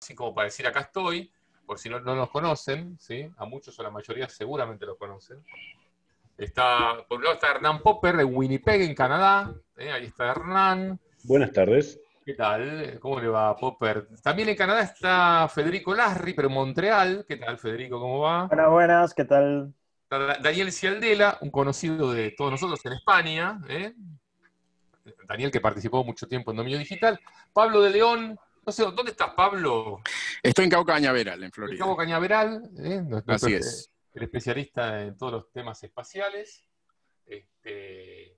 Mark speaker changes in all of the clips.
Speaker 1: así como para decir acá estoy, por si no, no nos conocen, ¿sí? a muchos o la mayoría seguramente los conocen. Está, por un lado está Hernán Popper de Winnipeg, en Canadá. ¿eh? Ahí está Hernán.
Speaker 2: Buenas tardes.
Speaker 1: ¿Qué tal? ¿Cómo le va, Popper? También en Canadá está Federico Larry, pero en Montreal. ¿Qué tal, Federico? ¿Cómo va?
Speaker 3: Buenas, buenas, ¿qué tal?
Speaker 1: Está Daniel Cialdela, un conocido de todos nosotros en España. ¿eh? Daniel, que participó mucho tiempo en Dominio Digital. Pablo de León. No sé, ¿dónde estás, Pablo?
Speaker 4: Estoy en Cabo Cañaveral, en
Speaker 1: En
Speaker 4: Florida.
Speaker 1: Cabo Cañaveral. ¿eh? Nuestro-
Speaker 4: Así es.
Speaker 1: El especialista en todos los temas espaciales. Este,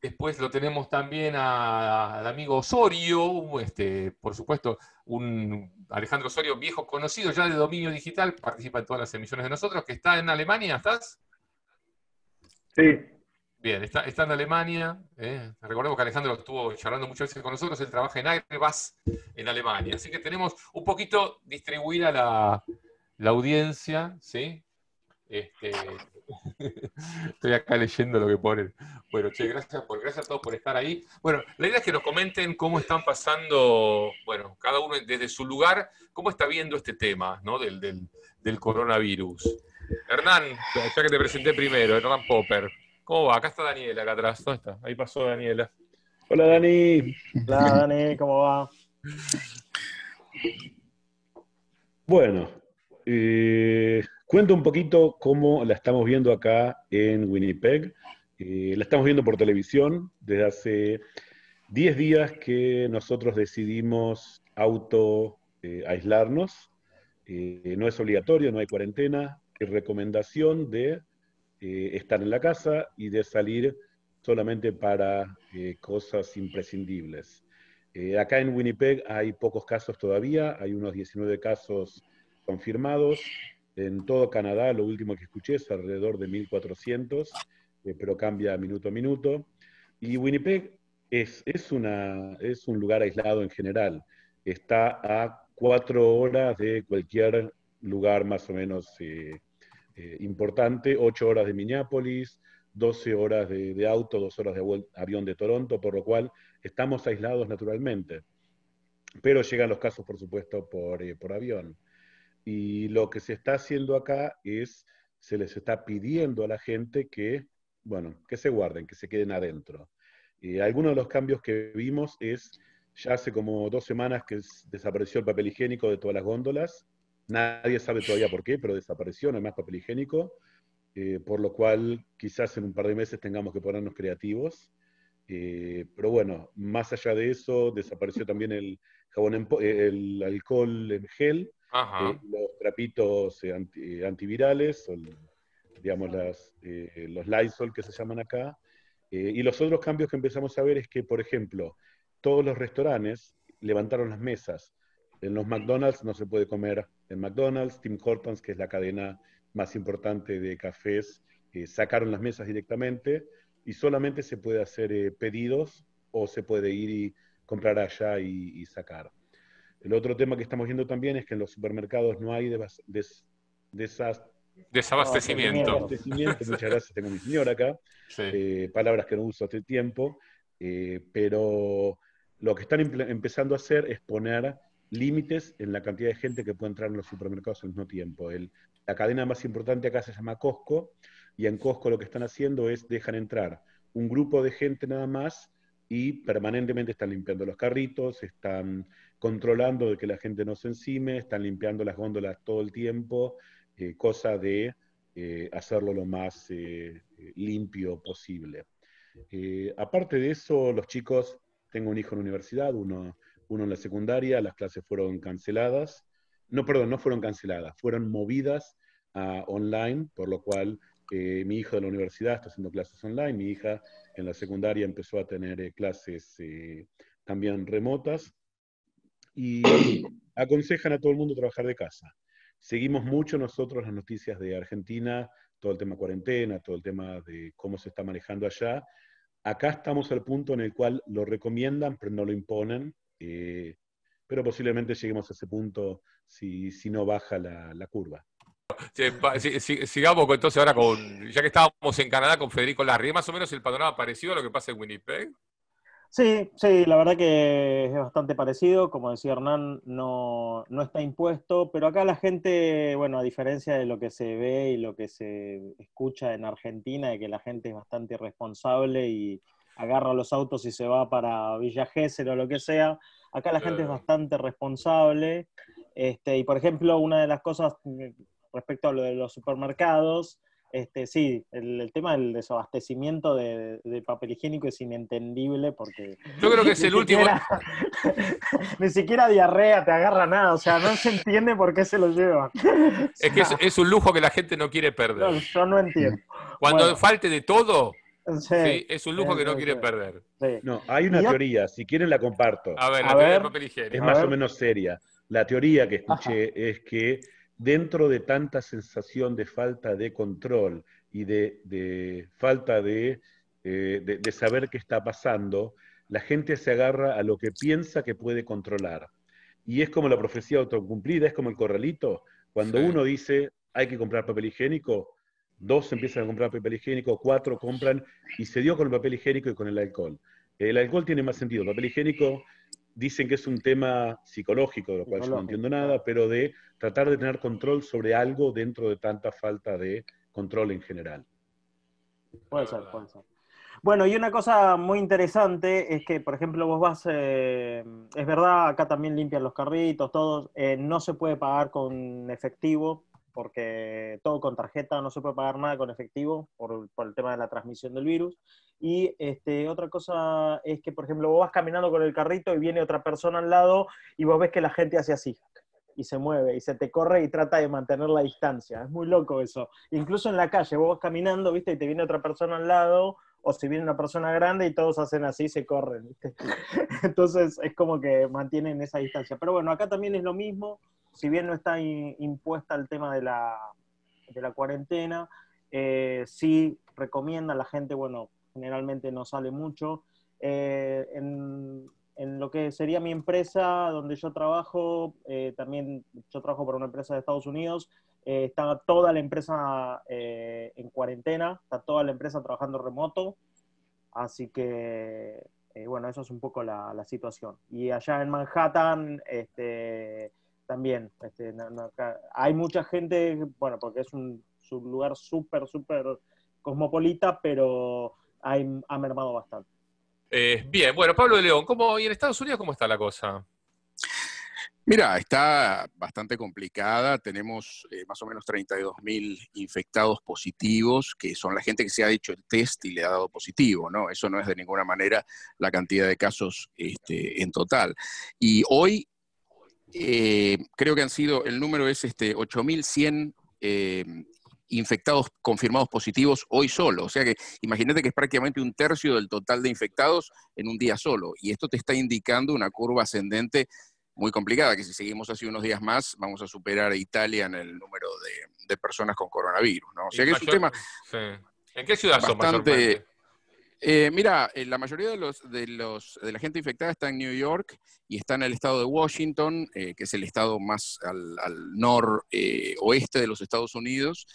Speaker 1: Después lo tenemos también a- al amigo Osorio, este, por supuesto, un Alejandro Osorio, viejo conocido ya de dominio digital, participa en todas las emisiones de nosotros, que está en Alemania, ¿estás?
Speaker 3: Sí.
Speaker 1: Bien, está, en Alemania. ¿eh? Recordemos que Alejandro estuvo charlando muchas veces con nosotros, él trabaja en Airbus en Alemania. Así que tenemos un poquito distribuida la, la audiencia, ¿sí? Este, estoy acá leyendo lo que ponen. Bueno, che, gracias, por, gracias a todos por estar ahí. Bueno, la idea es que nos comenten cómo están pasando, bueno, cada uno desde su lugar, cómo está viendo este tema, ¿no? Del, del, del coronavirus. Hernán, ya que te presenté primero, Hernán Popper. ¿Cómo va? Acá está Daniela, acá atrás. ¿Dónde está? Ahí pasó Daniela.
Speaker 2: Hola Dani.
Speaker 3: Hola, Dani, ¿cómo va?
Speaker 2: Bueno, eh, cuento un poquito cómo la estamos viendo acá en Winnipeg. Eh, la estamos viendo por televisión desde hace 10 días que nosotros decidimos auto eh, aislarnos. Eh, no es obligatorio, no hay cuarentena, es recomendación de eh, estar en la casa y de salir solamente para eh, cosas imprescindibles. Eh, acá en Winnipeg hay pocos casos todavía, hay unos 19 casos confirmados. En todo Canadá, lo último que escuché es alrededor de 1.400, eh, pero cambia minuto a minuto. Y Winnipeg es, es, una, es un lugar aislado en general. Está a cuatro horas de cualquier lugar más o menos eh, eh, importante, ocho horas de Minneapolis, 12 horas de, auto, dos horas de avión de Toronto, por lo cual estamos aislados naturalmente. Pero llegan los casos, por supuesto, por, eh, por avión. Y lo que se está haciendo acá es, se les está pidiendo a la gente que, bueno, que se guarden, que se queden adentro. Y algunos de los cambios que vimos es, ya hace como dos semanas que desapareció el papel higiénico de todas las góndolas. Nadie sabe todavía por qué, pero desapareció, no hay más papel higiénico. Eh, por lo cual quizás en un par de meses tengamos que ponernos creativos. Eh, pero bueno, más allá de eso, desapareció también el jabón en eh, el alcohol en gel, eh, los trapitos anti- antivirales, o el- digamos las, los Lysol que se llaman acá. Y los otros cambios que empezamos a ver es que, por ejemplo, todos los restaurantes levantaron las mesas. En los McDonald's no se puede comer en McDonald's, Tim Hortons, que es la cadena más importante de cafés, eh, sacaron las mesas directamente y solamente se puede hacer eh, pedidos o se puede ir y comprar allá y, y sacar. El otro tema que estamos viendo también es que en los supermercados no hay desas- des- desas-
Speaker 1: Desabastecimiento.
Speaker 2: desabastecimiento. Muchas gracias, tengo a mi señora acá
Speaker 1: Sí.
Speaker 2: eh, palabras que no uso hace tiempo, eh, pero lo que están empezando a hacer es poner límites en la cantidad de gente que puede entrar en los supermercados al mismo tiempo. El- la cadena más importante acá se llama Costco, y en Costco lo que están haciendo es dejan entrar un grupo de gente nada más y permanentemente están limpiando los carritos, están controlando de que la gente no se encime, están limpiando las góndolas todo el tiempo, eh, cosa de eh, hacerlo lo más eh, limpio posible. Aparte de eso, los chicos, tengo un hijo en la universidad, uno, uno en la secundaria, las clases fueron canceladas. No, perdón, no fueron canceladas, fueron movidas a online, por lo cual eh, mi hijo de la universidad está haciendo clases online, mi hija en la secundaria empezó a tener eh, clases eh, también remotas y aconsejan a todo el mundo trabajar de casa. Seguimos mucho nosotros las noticias de Argentina, todo el tema cuarentena, todo el tema de cómo se está manejando allá. Acá estamos al punto en el cual lo recomiendan, pero no lo imponen, eh, pero posiblemente lleguemos a ese punto si, si no baja la, la curva.
Speaker 1: Sigamos entonces ahora con, ya que estábamos en Canadá con Federico Larry, ¿es más o menos el panorama parecido a lo que pasa en Winnipeg?
Speaker 3: Sí, sí, la verdad que es bastante parecido. Como decía Hernán, no, no está impuesto, pero acá la gente, bueno, a diferencia de lo que se ve y lo que se escucha en Argentina, de que la gente es bastante irresponsable y agarra los autos y se va para Villa Gesell o lo que sea, acá la gente es bastante responsable. Este, y por ejemplo, una de las cosas respecto a lo de los supermercados, este, sí, el, tema del desabastecimiento de, papel higiénico es inentendible porque...
Speaker 1: Yo creo que es el último...
Speaker 3: ni siquiera diarrea te agarra nada, o sea, no se entiende por qué se lo llevan.
Speaker 1: Es que es, un lujo que la gente no quiere perder.
Speaker 3: yo no entiendo.
Speaker 1: Cuando falte de todo, es un lujo que no quiere perder.
Speaker 2: No, hay una teoría, si quieren la comparto.
Speaker 1: A ver, la teoría del papel higiénico.
Speaker 2: Es más o menos seria. La teoría que escuché es que dentro de tanta sensación de falta de control y de, falta eh, de, de, saber qué está pasando, la gente se agarra a lo que piensa que puede controlar. Y es como la profecía autocumplida, es como el corralito. Cuando uno dice hay que comprar papel higiénico, dos empiezan a comprar papel higiénico, cuatro compran, y se dio con el papel higiénico y con el alcohol. El alcohol tiene más sentido. El papel higiénico dicen que es un tema psicológico, de lo cual yo no entiendo nada, pero de tratar de tener control sobre algo dentro de tanta falta de control en general.
Speaker 3: Puede ser, puede ser. Bueno, y una cosa muy interesante es que, por ejemplo, vos vas, eh, es verdad, acá también limpian los carritos, todos, eh, no se puede pagar con efectivo, porque todo con tarjeta, no se puede pagar nada con efectivo por, el tema de la transmisión del virus. Y este, otra cosa es que, por ejemplo, vos vas caminando con el carrito y viene otra persona al lado y vos ves que la gente hace así y se mueve y se te corre y trata de mantener la distancia. Es muy loco eso. Incluso en la calle, vos vas caminando, ¿viste? Y te viene otra persona al lado o si viene una persona grande y todos hacen así y se corren. ¿viste? Entonces es como que mantienen esa distancia. Pero bueno, acá también es lo mismo si bien no está impuesta el tema de la, de la cuarentena, eh, sí recomienda a la gente, bueno, generalmente no sale mucho. Eh, en, lo que sería mi empresa, donde yo trabajo, eh, también yo trabajo para una empresa de Estados Unidos, está toda la empresa en cuarentena, está toda la empresa trabajando remoto, así que, bueno, eso es un poco la, la situación. Y allá en Manhattan, este, también. Este, hay mucha gente, bueno, porque es un, lugar súper, súper cosmopolita, pero hay, ha mermado bastante.
Speaker 1: Eh, bien, bueno, Pablo de León, ¿cómo, ¿y en Estados Unidos cómo está la cosa?
Speaker 4: Mira, está bastante complicada. Tenemos eh, más o menos 32 mil infectados positivos, que son la gente que se ha hecho el test y le ha dado positivo, ¿no? Eso no es de ninguna manera la cantidad de casos este, en total. Y hoy eh, creo que han sido, el número es este, 8.100 eh, infectados confirmados positivos hoy solo. O sea que imagínate que es prácticamente un tercio del total de infectados en un día solo. Y esto te está indicando una curva ascendente muy complicada, que si seguimos así unos días más, vamos a superar a Italia en el número de, personas con coronavirus. ¿no? O sea que es un tema...
Speaker 1: ¿En qué ciudad bastante,
Speaker 4: eh, mira, eh, la mayoría de, los, de, los, de la gente infectada está en New York y está en el estado de Washington, eh, que es el estado más al, noroeste de los Estados Unidos,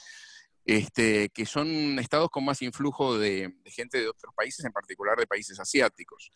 Speaker 4: este, que son estados con más influjo de, gente de otros países, en particular de países asiáticos.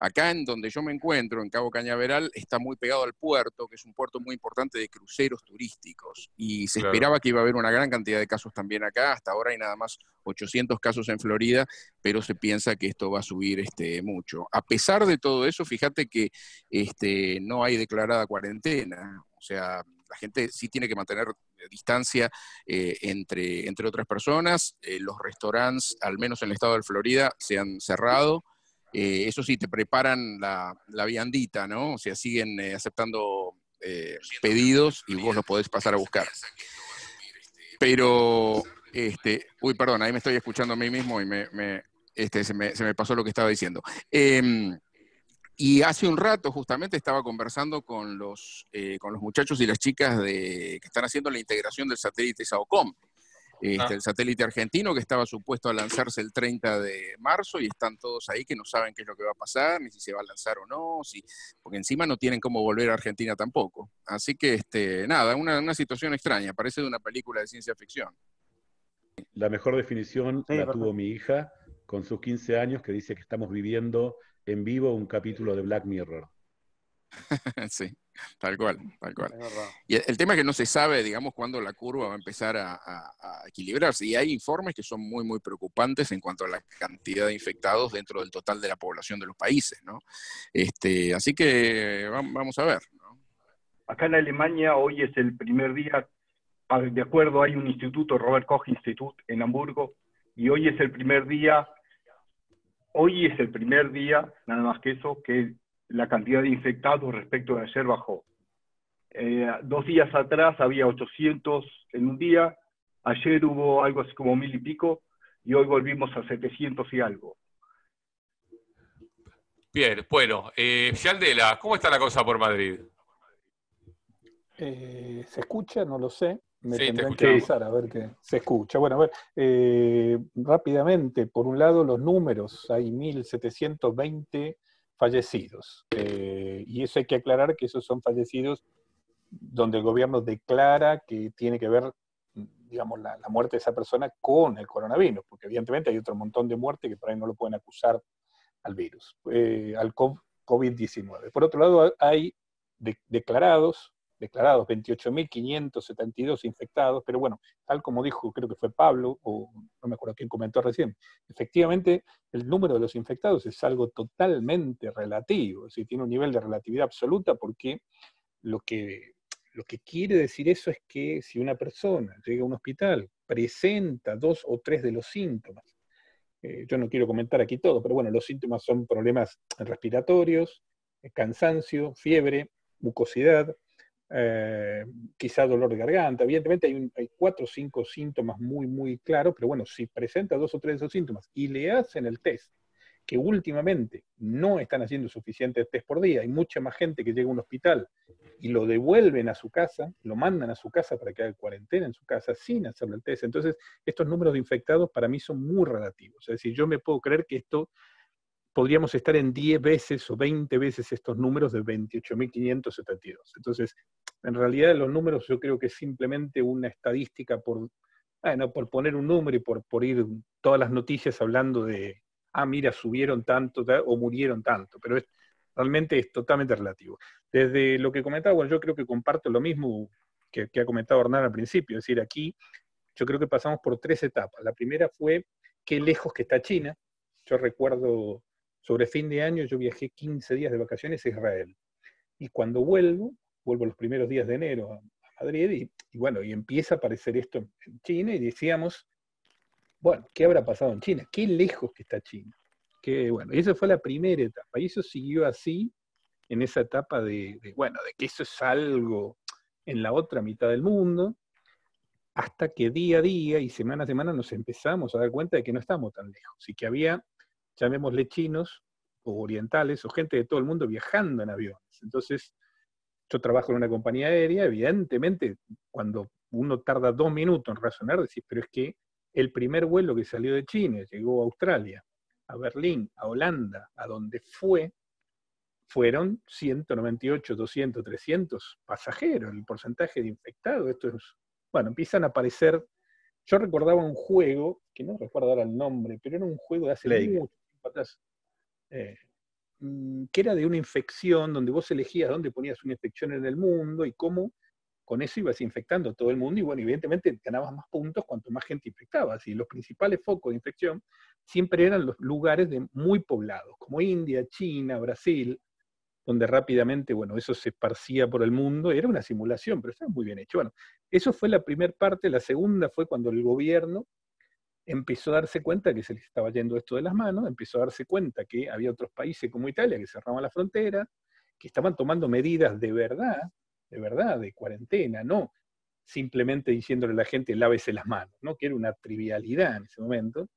Speaker 4: Acá en donde yo me encuentro, en Cabo Cañaveral, está muy pegado al puerto, que es un puerto muy importante de cruceros turísticos. Y se esperaba que iba a haber una gran cantidad de casos también acá. Hasta ahora hay nada más 800 casos en Florida, pero se piensa que esto va a subir este, mucho. A pesar de todo eso, fíjate que este, no hay declarada cuarentena. O sea, la gente sí tiene que mantener distancia eh, entre, entre otras personas. Eh, los restaurantes, al menos en el estado de Florida, se han cerrado. Eh, eso sí, te preparan la, viandita, ¿no? O sea, siguen eh, aceptando eh, pedidos y vos los podés pasar a buscar. Pero, este, uy, perdón, ahí me estoy escuchando a mí mismo y me, este, se, me, pasó lo que estaba diciendo. Em, y hace un rato justamente estaba conversando con los, con los muchachos y las chicas de, que están haciendo la integración del satélite SAOCOM. Este, ah. el satélite argentino que estaba supuesto a lanzarse el 30 de marzo y están todos ahí que no saben qué es lo que va a pasar, ni si se va a lanzar o no, si, porque encima no tienen cómo volver a Argentina tampoco. Así que, este, nada, una, una situación extraña, parece de una película de ciencia ficción.
Speaker 2: La mejor definición la tuvo mi hija con sus 15 años, que dice que estamos viviendo en vivo un capítulo de Black Mirror.
Speaker 4: sí, tal cual, tal cual. Y el, tema es que no se sabe, digamos, cuándo la curva va a empezar a, equilibrarse. Y hay informes que son muy, muy preocupantes en cuanto a la cantidad de infectados dentro del total de la población de los países, ¿no? Este, así que vamos a ver,
Speaker 5: Acá en Alemania hoy es el primer día, de acuerdo, hay un instituto, Robert Koch Institute en Hamburgo, y hoy es el primer día, hoy es el primer día, nada más que eso, que la cantidad de infectados respecto de ayer bajó. Eh, dos días atrás había 800 en un día, ayer hubo algo así como mil y pico, y hoy volvimos a 700 y algo.
Speaker 1: Bien, bueno, eh, ¿cómo está la cosa por Madrid?
Speaker 6: Eh, ¿Se escucha? No lo sé. Me tendrán que avisar a ver qué se escucha. Bueno, a ver, eh, rápidamente, por un lado los números, hay 1.720 fallecidos. Eh, y eso hay que aclarar que esos son fallecidos donde el gobierno declara que tiene que ver, digamos, la, muerte de esa persona con el coronavirus, porque evidentemente hay otro montón de muertes que por ahí no lo pueden acusar al virus, eh, al COVID-19. Por otro lado, hay declarados declarados, 28.572 infectados, pero bueno, tal como dijo, creo que fue Pablo, o no me acuerdo quién comentó recién, efectivamente el número de los infectados es algo totalmente relativo, es tiene un nivel de relatividad absoluta porque lo que, lo que quiere decir eso es que si una persona llega a un hospital, presenta dos o tres de los síntomas, eh, yo no quiero comentar aquí todo, pero bueno, los síntomas son problemas respiratorios, eh, cansancio, fiebre, mucosidad, eh, quizá dolor de garganta. Evidentemente hay, hay, cuatro o cinco síntomas muy, muy claros, pero bueno, si presenta dos o tres de esos síntomas y le hacen el test, que últimamente no están haciendo suficientes test por día, hay mucha más gente que llega a un hospital y lo devuelven a su casa, lo mandan a su casa para que haga cuarentena en su casa sin hacerle el test. Entonces, estos números de infectados para mí son muy relativos. Es decir, yo me puedo creer que esto podríamos estar en 10 veces o 20 veces estos números de 28.572. Entonces, en realidad los números yo creo que es simplemente una estadística por, bueno, por poner un número y por, por ir todas las noticias hablando de, ah, mira, subieron tanto o murieron tanto, pero realmente es totalmente relativo. Desde lo que comentaba, yo creo que comparto lo mismo que, que ha comentado Hernán al principio, es decir, aquí yo creo que pasamos por tres etapas. La primera fue qué lejos que está China. Yo recuerdo sobre fin de año yo viajé 15 días de vacaciones a Israel. Y cuando vuelvo, vuelvo los primeros días de enero a, Madrid y, bueno, y empieza a aparecer esto en, China y decíamos, bueno, ¿qué habrá pasado en China? ¿Qué lejos que está China? Que bueno, esa fue la primera etapa y eso siguió así en esa etapa de, bueno, de que eso es algo en la otra mitad del mundo, hasta que día a día y semana a semana nos empezamos a dar cuenta de que no estamos tan lejos y que había llamémosle chinos o orientales o gente de todo el mundo viajando en aviones. Entonces, yo trabajo en una compañía aérea, evidentemente, cuando uno tarda dos minutos en razonar, decís, pero es que el primer vuelo que salió de China llegó a Australia, a Berlín, a Holanda, a donde fue, fueron 198, 200, 300 pasajeros, el porcentaje de infectados. Esto es, bueno, empiezan a aparecer. Yo recordaba un juego, que no recuerdo ahora el nombre, pero era un juego de hace mucho eh, mm, que era de una infección, donde vos elegías dónde ponías una infección en el mundo y cómo con eso ibas infectando todo el mundo y bueno, evidentemente ganabas más puntos cuanto más gente infectabas y los principales focos de infección siempre eran los lugares de muy poblados, como India, China, Brasil, donde rápidamente, bueno, eso se esparcía por el mundo, era una simulación, pero estaba muy bien hecho. Bueno, eso fue la primera parte, la segunda fue cuando el gobierno empezó a darse cuenta que se les estaba yendo esto de las manos, empezó a darse cuenta que había otros países como Italia que cerraban la frontera, que estaban tomando medidas de verdad, de verdad, de cuarentena, no simplemente diciéndole a la gente lávese las manos, ¿no? que era una trivialidad en ese momento.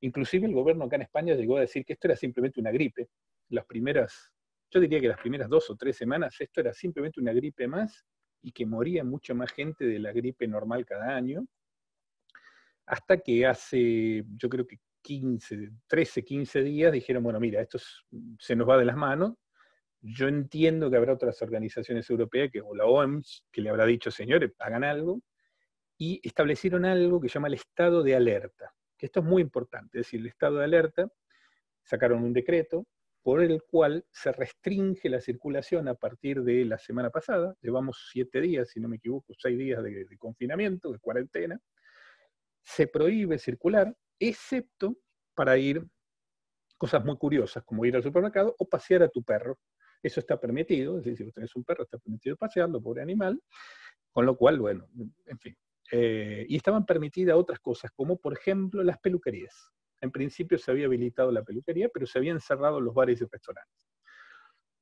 Speaker 6: Inclusive el gobierno acá en España llegó a decir que esto era simplemente una gripe. Las primeras, yo diría que las primeras dos o tres semanas esto era simplemente una gripe más y que moría mucha más gente de la gripe normal cada año hasta que hace, yo creo que 15, 13, 15 días dijeron, bueno, mira, esto se nos va de las manos. Yo entiendo que habrá otras organizaciones europeas, que, o la OMS, que le habrá dicho, señores, hagan algo, y establecieron algo que se llama el estado de alerta, que esto es muy importante, es decir, el estado de alerta, sacaron un decreto por el cual se restringe la circulación a partir de la semana pasada. Llevamos siete días, si no me equivoco, seis días de, de confinamiento, de cuarentena. Se prohíbe circular, excepto para ir cosas muy curiosas, como ir al supermercado o pasear a tu perro. Eso está permitido, es decir, si tenés un perro, está permitido pasearlo, pobre animal, con lo cual, bueno, en fin. Eh, y estaban permitidas otras cosas, como por ejemplo las peluquerías. En principio se había habilitado la peluquería, pero se habían cerrado los bares y restaurantes.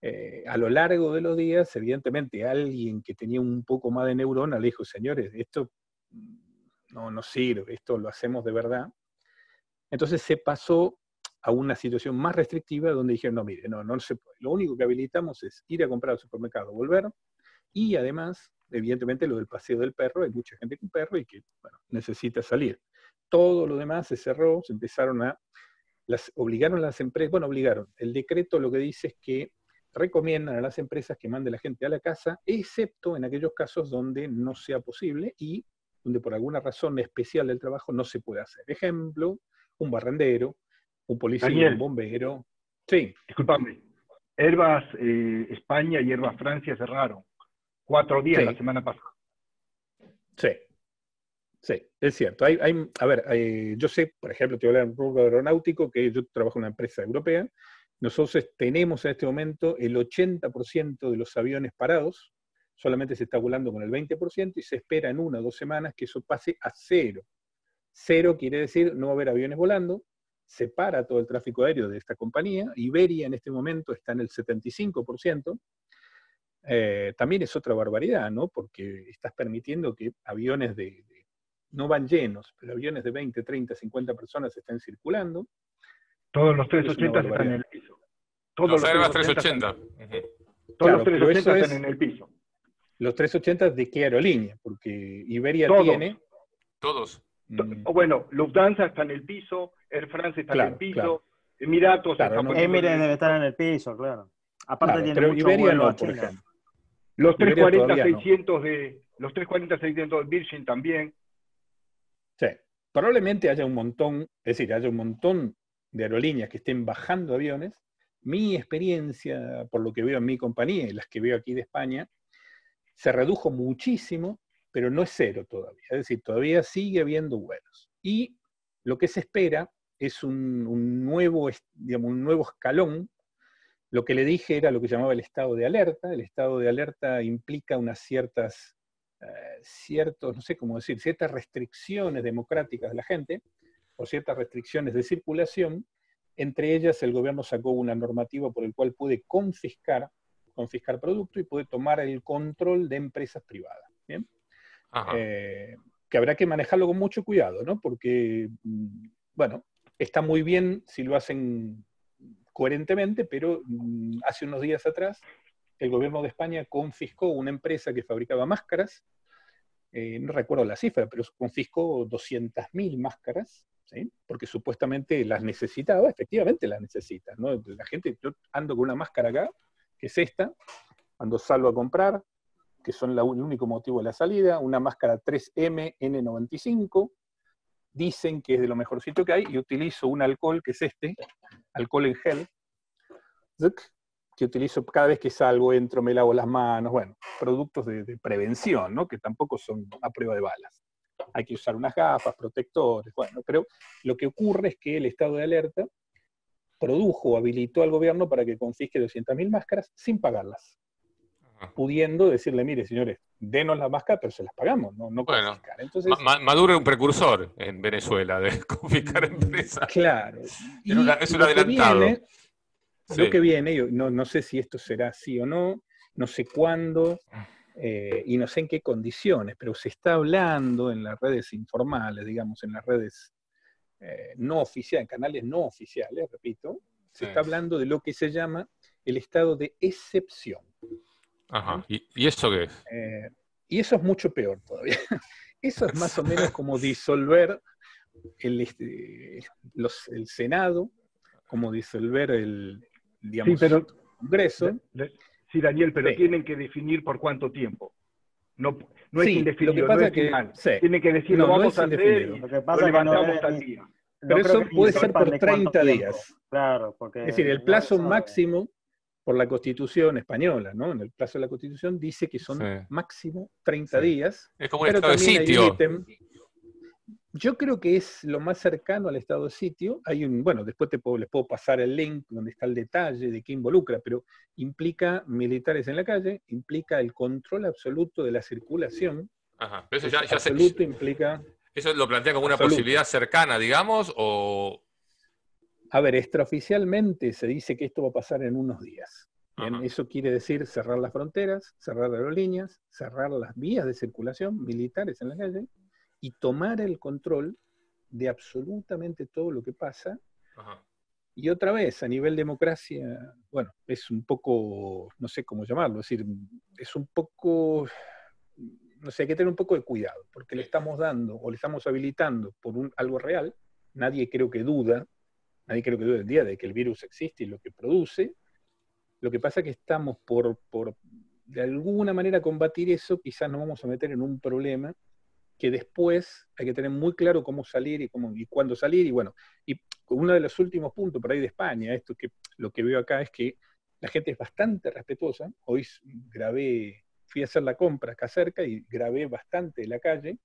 Speaker 6: Eh, a lo largo de los días, evidentemente, alguien que tenía un poco más de neurona le dijo, señores, esto no nos sirve, esto lo hacemos de verdad. Entonces se pasó a una situación más restrictiva donde dijeron, no, mire, no, no se puede. Lo único que habilitamos es ir a comprar al supermercado, volver, y además, evidentemente, lo del paseo del perro, hay mucha gente con perro y que bueno, necesita salir. Todo lo demás se cerró, se empezaron a, las obligaron a las empresas, bueno, obligaron, el decreto lo que dice es que recomiendan a las empresas que manden la gente a la casa, excepto en aquellos casos donde no sea posible y donde por alguna razón especial del trabajo no se puede hacer. Ejemplo, un barrendero, un policía, un bombero.
Speaker 5: Sí. Disculpame. Herbas eh, España y Herbas Francia cerraron. Cuatro días la semana pasada.
Speaker 6: Sí. Sí, es cierto. Hay, hay, a ver, yo sé, por ejemplo, te voy a hablar un aeronáutico, que yo trabajo en una empresa europea. Nosotros tenemos en este momento el 80% de los aviones parados, solamente se está volando con el 20% y se espera en una o dos semanas que eso pase a cero. Cero quiere decir no va a haber aviones volando, separa todo el tráfico aéreo de esta compañía. Iberia en este momento está en el 75%. Eh, también es otra barbaridad, ¿no? Porque estás permitiendo que aviones de, no van llenos, pero aviones de 20, 30, 50 personas estén circulando.
Speaker 5: Todos los 380 están en el piso.
Speaker 1: Todos los, 380.
Speaker 5: Todos los 380 están en el piso.
Speaker 6: Los 380 de qué aerolínea? Porque Iberia tiene.
Speaker 1: Todos.
Speaker 5: Mm. Bueno, Lufthansa está en el piso, Air France está en el piso, Emiratos
Speaker 3: claro,
Speaker 5: está
Speaker 3: Emirates debe estar en el piso, claro. Aparte tiene mucho
Speaker 5: Iberia no, por ejemplo. Los 340-600 de los 340-600 de Virgin también.
Speaker 6: Sí, probablemente haya un montón, es decir, haya un montón de aerolíneas que estén bajando aviones. Mi experiencia, por lo que veo en mi compañía y las que veo aquí de España, se redujo muchísimo pero no es cero todavía. Es decir, todavía sigue habiendo vuelos. Y lo que se espera es un, nuevo, digamos, un nuevo escalón. Lo que le dije era lo que llamaba el estado de alerta. El estado de alerta implica unas ciertas, eh, ciertos, no sé cómo decir, ciertas restricciones democráticas de la gente, o ciertas restricciones de circulación. Entre ellas, el gobierno sacó una normativa por el cual puede confiscar, confiscar producto y puede tomar el control de empresas privadas. ¿bien? Eh, que habrá que manejarlo con mucho cuidado, ¿no? Porque, mm, bueno, está muy bien si lo hacen coherentemente, pero mm, hace unos días atrás el gobierno de España confiscó una empresa que fabricaba máscaras, eh, no recuerdo la cifra, pero confiscó 200.000 máscaras, ¿sí? porque supuestamente las necesitaba, efectivamente las necesita. ¿no? La gente, yo ando con una máscara acá, que es esta, ando salvo a comprar, que son el único motivo de la salida, una máscara 3M N95, dicen que es de lo mejorcito que hay, y utilizo un alcohol que es este, alcohol en gel, que utilizo cada vez que salgo, entro, me lavo las manos, bueno, productos de, prevención, ¿no? que tampoco son a prueba de balas. Hay que usar unas gafas, protectores, bueno, pero lo que ocurre es que el estado de alerta produjo, habilitó al gobierno para que confisque 200.000 máscaras sin pagarlas pudiendo decirle, mire, señores, denos la máscara, pero se las pagamos, no, no
Speaker 1: bueno, Entonces, Maduro es un precursor en Venezuela de confiscar mm, empresas.
Speaker 6: Claro.
Speaker 1: es un adelantado.
Speaker 6: Lo que viene, no, no sé si esto será así o no, no sé cuándo, eh, y no sé en qué condiciones, pero se está hablando en las redes informales, digamos, en las redes eh, no oficiales, en canales no oficiales, repito, se está hablando de lo que se llama el estado de excepción.
Speaker 1: Ajá. ¿Y, eso qué es?
Speaker 6: Eh, y eso es mucho peor todavía. Eso es más o menos como disolver el, este, el Senado, como disolver el, digamos, Congreso.
Speaker 5: sí, Daniel, pero tienen que definir por cuánto tiempo. No, no es indefinido, no es que, Tienen que decir, no, vamos a hacer y lo levantamos al día.
Speaker 6: Pero eso puede ser por 30 días.
Speaker 3: Claro, porque...
Speaker 6: Es decir, el plazo máximo por la Constitución española, ¿no? En el plazo de la Constitución dice que son máximo 30 días.
Speaker 1: Es como un estado de sitio.
Speaker 6: Yo creo que es lo más cercano al estado de sitio. Hay un, bueno, después te puedo, les puedo pasar el link donde está el detalle de qué involucra, pero implica militares en la calle, implica el control absoluto de la circulación.
Speaker 1: Ajá, pero eso ya,
Speaker 6: absoluto implica.
Speaker 1: ¿Eso lo plantea como una posibilidad cercana, digamos, o...?
Speaker 6: A ver, extraoficialmente se dice que esto va a pasar en unos días. eso quiere decir cerrar las fronteras, cerrar aerolíneas, cerrar las vías de circulación militares en la calle y tomar el control de absolutamente todo lo que pasa. Y otra vez, a nivel democracia, bueno, es un poco, no sé cómo llamarlo, es decir, es un poco, no sé, hay que tener un poco de cuidado, porque le estamos dando o le estamos habilitando por un, algo real, nadie creo que duda, nadie creo que dude el día de que el virus existe y lo que produce, lo que pasa es que estamos por, por de alguna manera combatir eso, quizás nos vamos a meter en un problema que después hay que tener muy claro cómo salir y, cómo, y cuándo salir. Y bueno, y uno de los últimos puntos por ahí de España, esto que lo que veo acá es que la gente es bastante respetuosa. Hoy grabé, fui a hacer la compra acá cerca y grabé bastante de la calle.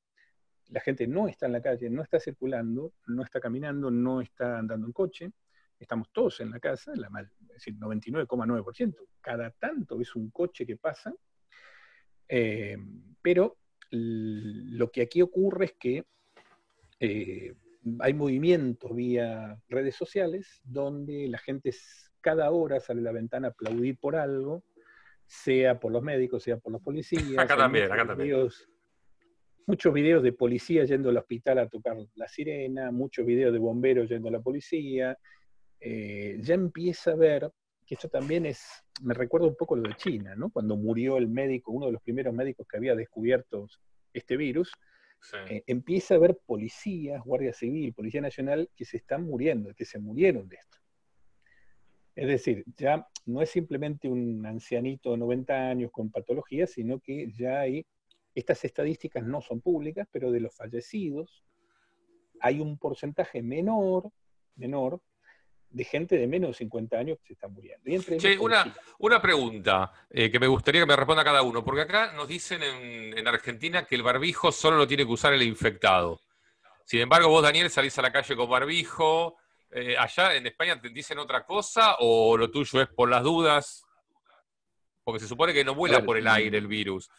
Speaker 6: La gente no está en la calle, no está circulando, no está caminando, no está andando en coche. Estamos todos en la casa, la es decir, 99,9%. Cada tanto es un coche que pasa. Eh, pero lo que aquí ocurre es que eh, hay movimientos vía redes sociales donde la gente cada hora sale a la ventana a aplaudir por algo, sea por los médicos, sea por los policías.
Speaker 1: Acá también, acá también.
Speaker 6: muchos videos de policía yendo al hospital a tocar la sirena, muchos videos de bomberos yendo a la policía. Eh, ya empieza a ver que esto también es, me recuerda un poco lo de China, ¿no? Cuando murió el médico, uno de los primeros médicos que había descubierto este virus, eh, empieza a haber policías, Guardia Civil, Policía Nacional, que se están muriendo, que se murieron de esto. Es decir, ya no es simplemente un ancianito de 90 años con patología, sino que ya hay, estas estadísticas no son públicas, pero de los fallecidos hay un porcentaje menor, menor de gente de menos de 50 años que se está muriendo.
Speaker 1: una, una, pregunta eh, que me gustaría que me responda cada uno, porque acá nos dicen en, Argentina que el barbijo solo lo tiene que usar el infectado. Sin embargo, vos, Daniel, salís a la calle con barbijo. Eh, ¿Allá en España te dicen otra cosa o lo tuyo es por las dudas? Porque se supone que no vuela por el aire el virus.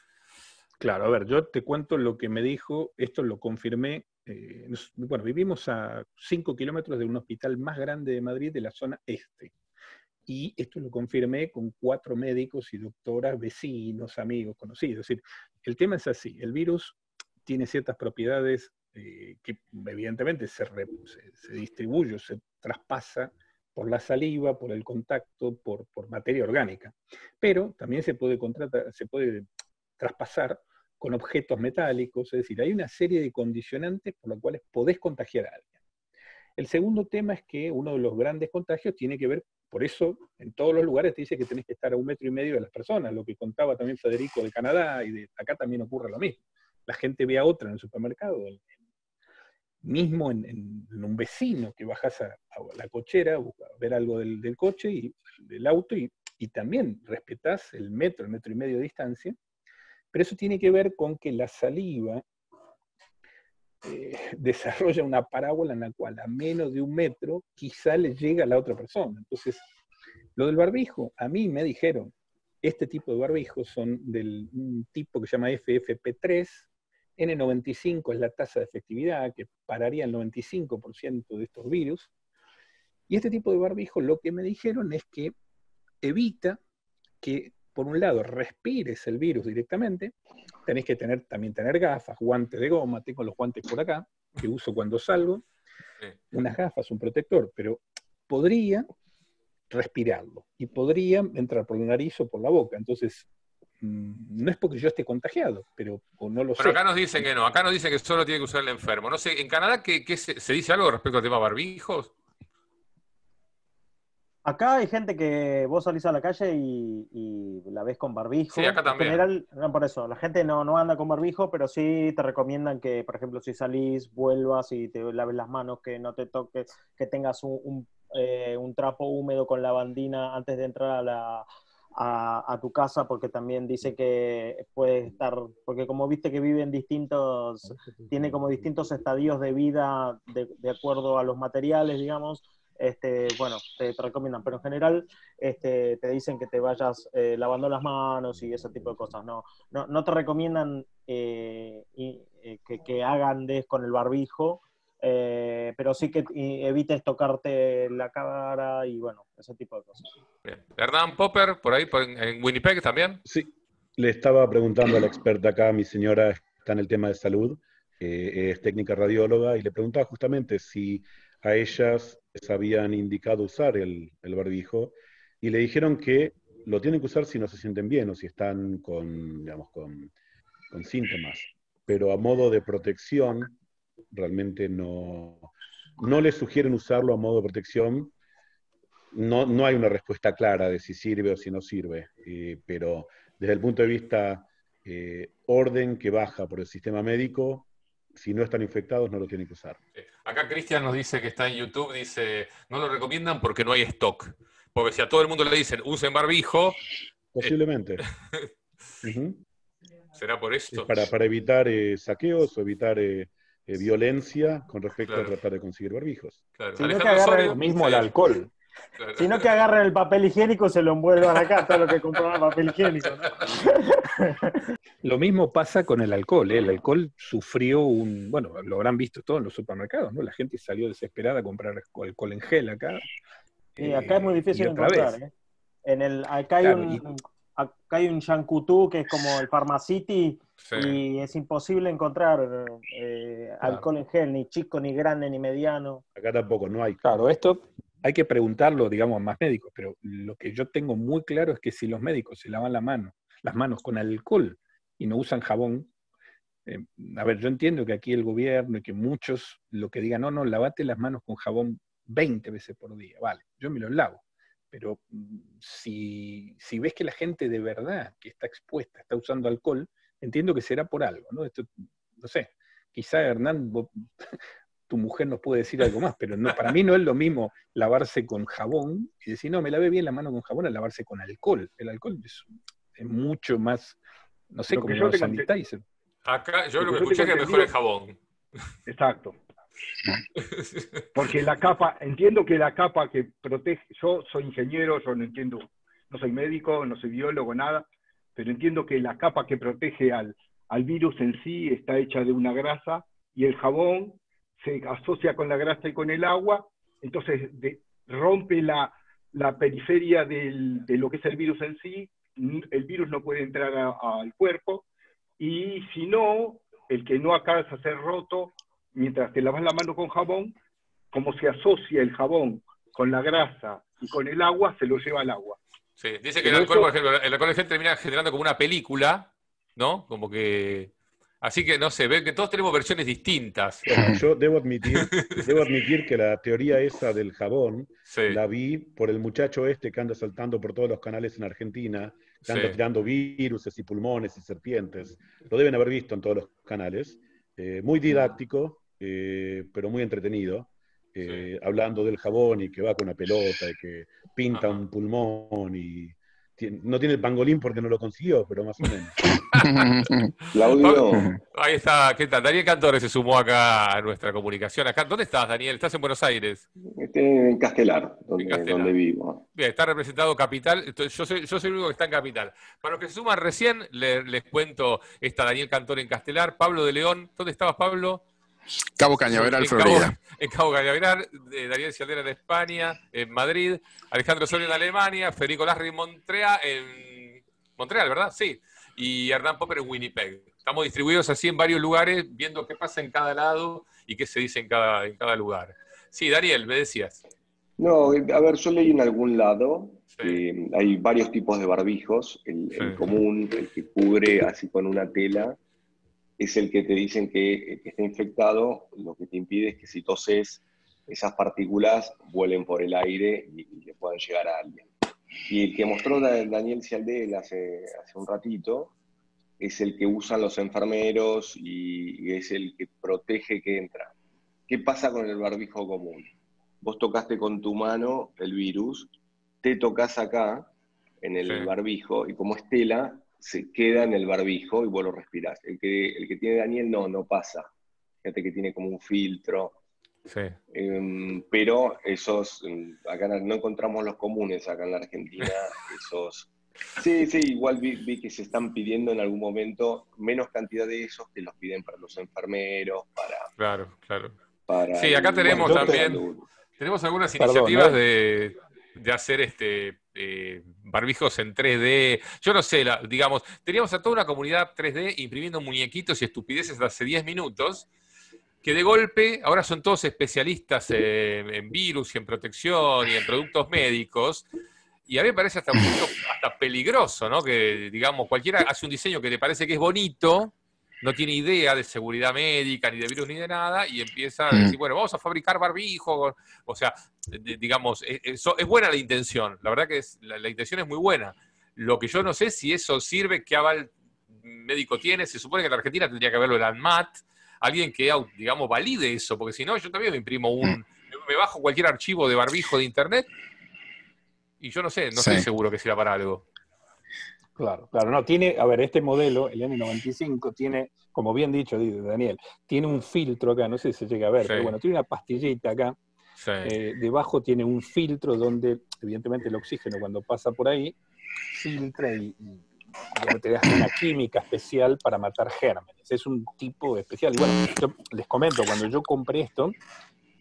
Speaker 6: Claro, a ver, yo te cuento lo que me dijo, esto lo confirmé eh, bueno, vivimos a 5 kilómetros de un hospital más grande de Madrid de la zona este. Y esto lo confirmé con cuatro médicos y doctoras, vecinos, amigos, conocidos. Es decir, el tema es así, el virus tiene ciertas propiedades eh, que evidentemente se, se, distribuye, se traspasa por la saliva, por el contacto, por, por materia orgánica. Pero también se puede, se puede traspasar con objetos metálicos, es decir, hay una serie de condicionantes por los cuales podés contagiar a alguien. El segundo tema es que uno de los grandes contagios tiene que ver, por eso en todos los lugares te dice que tenés que estar a un metro y medio de las personas, lo que contaba también Federico de Canadá y de acá también ocurre lo mismo. La gente ve a otra en el supermercado, mismo en, un vecino que bajas a, la cochera, a ver algo del, coche y del auto y, y también respetás el metro, el metro y medio de distancia, pero eso tiene que ver con que la saliva eh, desarrolla una parábola en la cual a menos de un metro quizá le llega a la otra persona. Entonces, lo del barbijo, a mí me dijeron, este tipo de barbijos son del un tipo que se llama FFP3, N95 es la tasa de efectividad que pararía el 95% de estos virus, y este tipo de barbijo lo que me dijeron es que evita que por un lado, respires el virus directamente, tenéis que tener, también tener gafas, guantes de goma, tengo los guantes por acá, que uso cuando salgo, unas gafas, un protector, pero podría respirarlo y podría entrar por la nariz o por la boca. Entonces, mm, no es porque yo esté contagiado, pero no lo
Speaker 1: sé. Pero acá nos dicen que no, acá nos dicen que solo tiene que usar el enfermo. No sé, ¿en Canadá qué, se, se, dice algo respecto al tema barbijos?
Speaker 3: Acá hay gente que vos salís a la calle y, la ves con barbijo.
Speaker 1: Sí, acá también.
Speaker 3: En general, no por eso, la gente no, no anda con barbijo, pero sí te recomiendan que, por ejemplo, si salís, vuelvas y te laves las manos, que no te toques, que tengas un, eh, un trapo húmedo con lavandina antes de entrar a la, a, tu casa porque también dice que puede estar, porque como viste que viven distintos, tiene como distintos estadios de vida de, acuerdo a los materiales, digamos, este, bueno, te, recomiendan, pero en general este, te dicen que te vayas eh, lavando las manos y ese tipo de cosas, no, no, no te recomiendan eh, eh, que, que hagan des con el barbijo, eh, pero sí que evites tocarte la cara y bueno, ese tipo de cosas.
Speaker 1: Hernán Popper, por ahí, en Winnipeg también.
Speaker 2: Sí, le estaba preguntando a la experta acá, mi señora está en el tema de salud, eh, es técnica radióloga, y le preguntaba justamente si a ellas les habían indicado usar el, el barbijo, y le dijeron que lo tienen que usar si no se sienten bien o si están con, digamos, con, con síntomas. Pero a modo de protección, realmente no, no les sugieren usarlo a modo de protección. No, no hay una respuesta clara de si sirve o si no sirve, eh, pero desde el punto de vista eh, orden que baja por el sistema médico, si no están infectados no lo tienen que usar.
Speaker 1: Acá Cristian nos dice que está en YouTube, dice, no lo recomiendan porque no hay stock. Porque si a todo el mundo le dicen, usen barbijo... Eh,
Speaker 2: Posiblemente.
Speaker 1: ¿Será por esto?
Speaker 2: Para, para evitar saqueos o evitar eh, violencia con respecto a tratar de conseguir barbijos.
Speaker 3: Claro. Sino que agarren lo mismo el alcohol. Sino que agarren el papel higiénico y se lo envuelvan acá, todo lo que compraban papel higiénico.
Speaker 6: Lo mismo pasa con el alcohol. ¿eh? El alcohol sufrió un, bueno, lo habrán visto todos en los supermercados, ¿no? La gente salió desesperada a comprar alcohol en gel acá.
Speaker 3: Sí, acá es muy difícil encontrar. ¿eh? En el, acá hay un, acá hay un Shankutú que es como el Pharmacity y es imposible encontrar eh, alcohol en gel, ni chico, ni grande, ni mediano.
Speaker 2: Acá tampoco, no hay.
Speaker 6: Claro, esto hay que preguntarlo, digamos, a más médicos, pero lo que yo tengo muy claro es que si los médicos se lavan la mano, las manos con alcohol y no usan jabón, eh, a ver, yo entiendo que aquí el gobierno y que muchos lo que digan, no, no, lavate las manos con jabón 20 veces por día, vale, yo me los lavo pero mm, si, ves que la gente de verdad que está expuesta está usando alcohol, entiendo que será por algo, ¿no? Esto, no sé, quizá Hernán, tu mujer nos puede decir algo más, pero no, para mí no es lo mismo lavarse con jabón y decir, no, me lavé bien la mano con jabón a lavarse con alcohol. El alcohol es, mucho más, no sé, como los sanitizer.
Speaker 1: Acá yo lo que escuché es que mejor el jabón.
Speaker 5: Exacto. Porque la capa, entiendo que la capa que protege, yo soy ingeniero, yo no entiendo, no soy médico, no soy biólogo, nada, pero entiendo que la capa que protege al, al virus en sí está hecha de una grasa y el jabón se asocia con la grasa y con el agua, entonces rompe la, la periferia del, de lo que es el virus en sí, el virus no puede entrar al cuerpo, y si no, el que no acaba de ser roto mientras te lavas la mano con jabón, como se asocia el jabón con la grasa y con el agua, se lo lleva al agua.
Speaker 1: Sí, dice que el alcohol, por ejemplo, el alcohol termina generando como una película, ¿no? Como que... Así que no sé, ven que todos tenemos versiones distintas.
Speaker 2: yo debo admitir, debo admitir que la teoría esa del jabón la vi por el muchacho este que anda saltando por todos los canales en Argentina, que anda tirando virus y pulmones y serpientes. Lo deben haber visto en todos los canales. Eh, muy didáctico, eh, pero muy entretenido, eh, hablando del jabón y que va con una pelota y que pinta un pulmón y no tiene el pangolín porque no lo consiguió, pero más o menos.
Speaker 1: Ahí está, ¿qué tal? Daniel Cantores se sumó acá a nuestra comunicación. Acá, ¿Dónde estás, Daniel? ¿Estás en Buenos Aires?
Speaker 7: en Castelar, donde, vivo.
Speaker 1: Bien, está representado Capital. Yo soy, yo soy el único que está en Capital. Para los que se suman recién, les, cuento, está Daniel Cantor en Castelar, Pablo de León. ¿Dónde estabas, Pablo?
Speaker 4: Cabo Cañaveral, Florida.
Speaker 1: en Cabo Cañaveral, Daniel Cialdera en España, en Madrid, Alejandro Soria en Alemania, Federico Larry en Montreal, en Montreal, ¿verdad? Sí. Y Hernán Popper en Winnipeg. Estamos distribuidos así en varios lugares, viendo qué pasa en cada lado y qué se dice en cada, en cada lugar. Sí, Daniel, me decías.
Speaker 7: No, a ver, yo leí en algún lado que hay varios tipos de barbijos. el común, el que cubre así con una tela, es el que te dicen que, está infectado, lo que te impide es que si toses, esas partículas vuelen por el aire y, le puedan llegar a alguien. Y el que mostró Daniel Cialdel hace, hace un ratito es el que usan los enfermeros y, es el que protege que entra. ¿Qué pasa con el barbijo común? vos tocaste con tu mano el virus, te tocas acá, en el barbijo, y como es tela, se queda en el barbijo y vos lo respirás. El que, el que tiene Daniel no, no pasa. Fíjate que tiene como un filtro. Sí. Em, pero esos, em, acá no encontramos los comunes acá en la Argentina, esos... Sí, sí, igual vi, que se están pidiendo en algún momento menos cantidad de esos que los piden para los enfermeros, para...
Speaker 1: Claro, claro. sí, acá tenemos también... Tenemos algunas iniciativas ¿eh? de, hacer este eh, barbijos en 3D. Yo no sé, digamos, teníamos a toda una comunidad 3D imprimiendo muñequitos y estupideces hace 10 minutos, que de golpe ahora son todos especialistas en, virus y en protección y en productos médicos. Y a mí me parece hasta, hasta peligroso, ¿no? Que, digamos, cualquiera hace un diseño que le parece que es bonito, no tiene idea de seguridad médica, ni de virus, ni de nada, y empieza a decir, mm. bueno, vamos a fabricar barbijo. O sea, digamos, e, es, buena la intención, la verdad que la, intención es muy buena. Lo que yo no sé si eso sirve, qué aval médico tiene, se supone que en la Argentina tendría que haberlo el ANMAT, alguien que, digamos, valide eso, porque si no, yo también me imprimo un, mm. me bajo cualquier archivo de barbijo de internet, y yo no sé, no estoy seguro que sirva para algo.
Speaker 6: Claro, claro, no, tiene, a ver, este modelo, el N95, tiene, como bien dicho Daniel, tiene un filtro acá, no sé si se llega a ver, pero bueno, tiene una pastillita acá, eh, debajo tiene un filtro donde, evidentemente, el oxígeno cuando pasa por ahí, filtra y, te da una química especial para matar gérmenes. Es un tipo especial. Y bueno, yo les comento, cuando yo compré esto,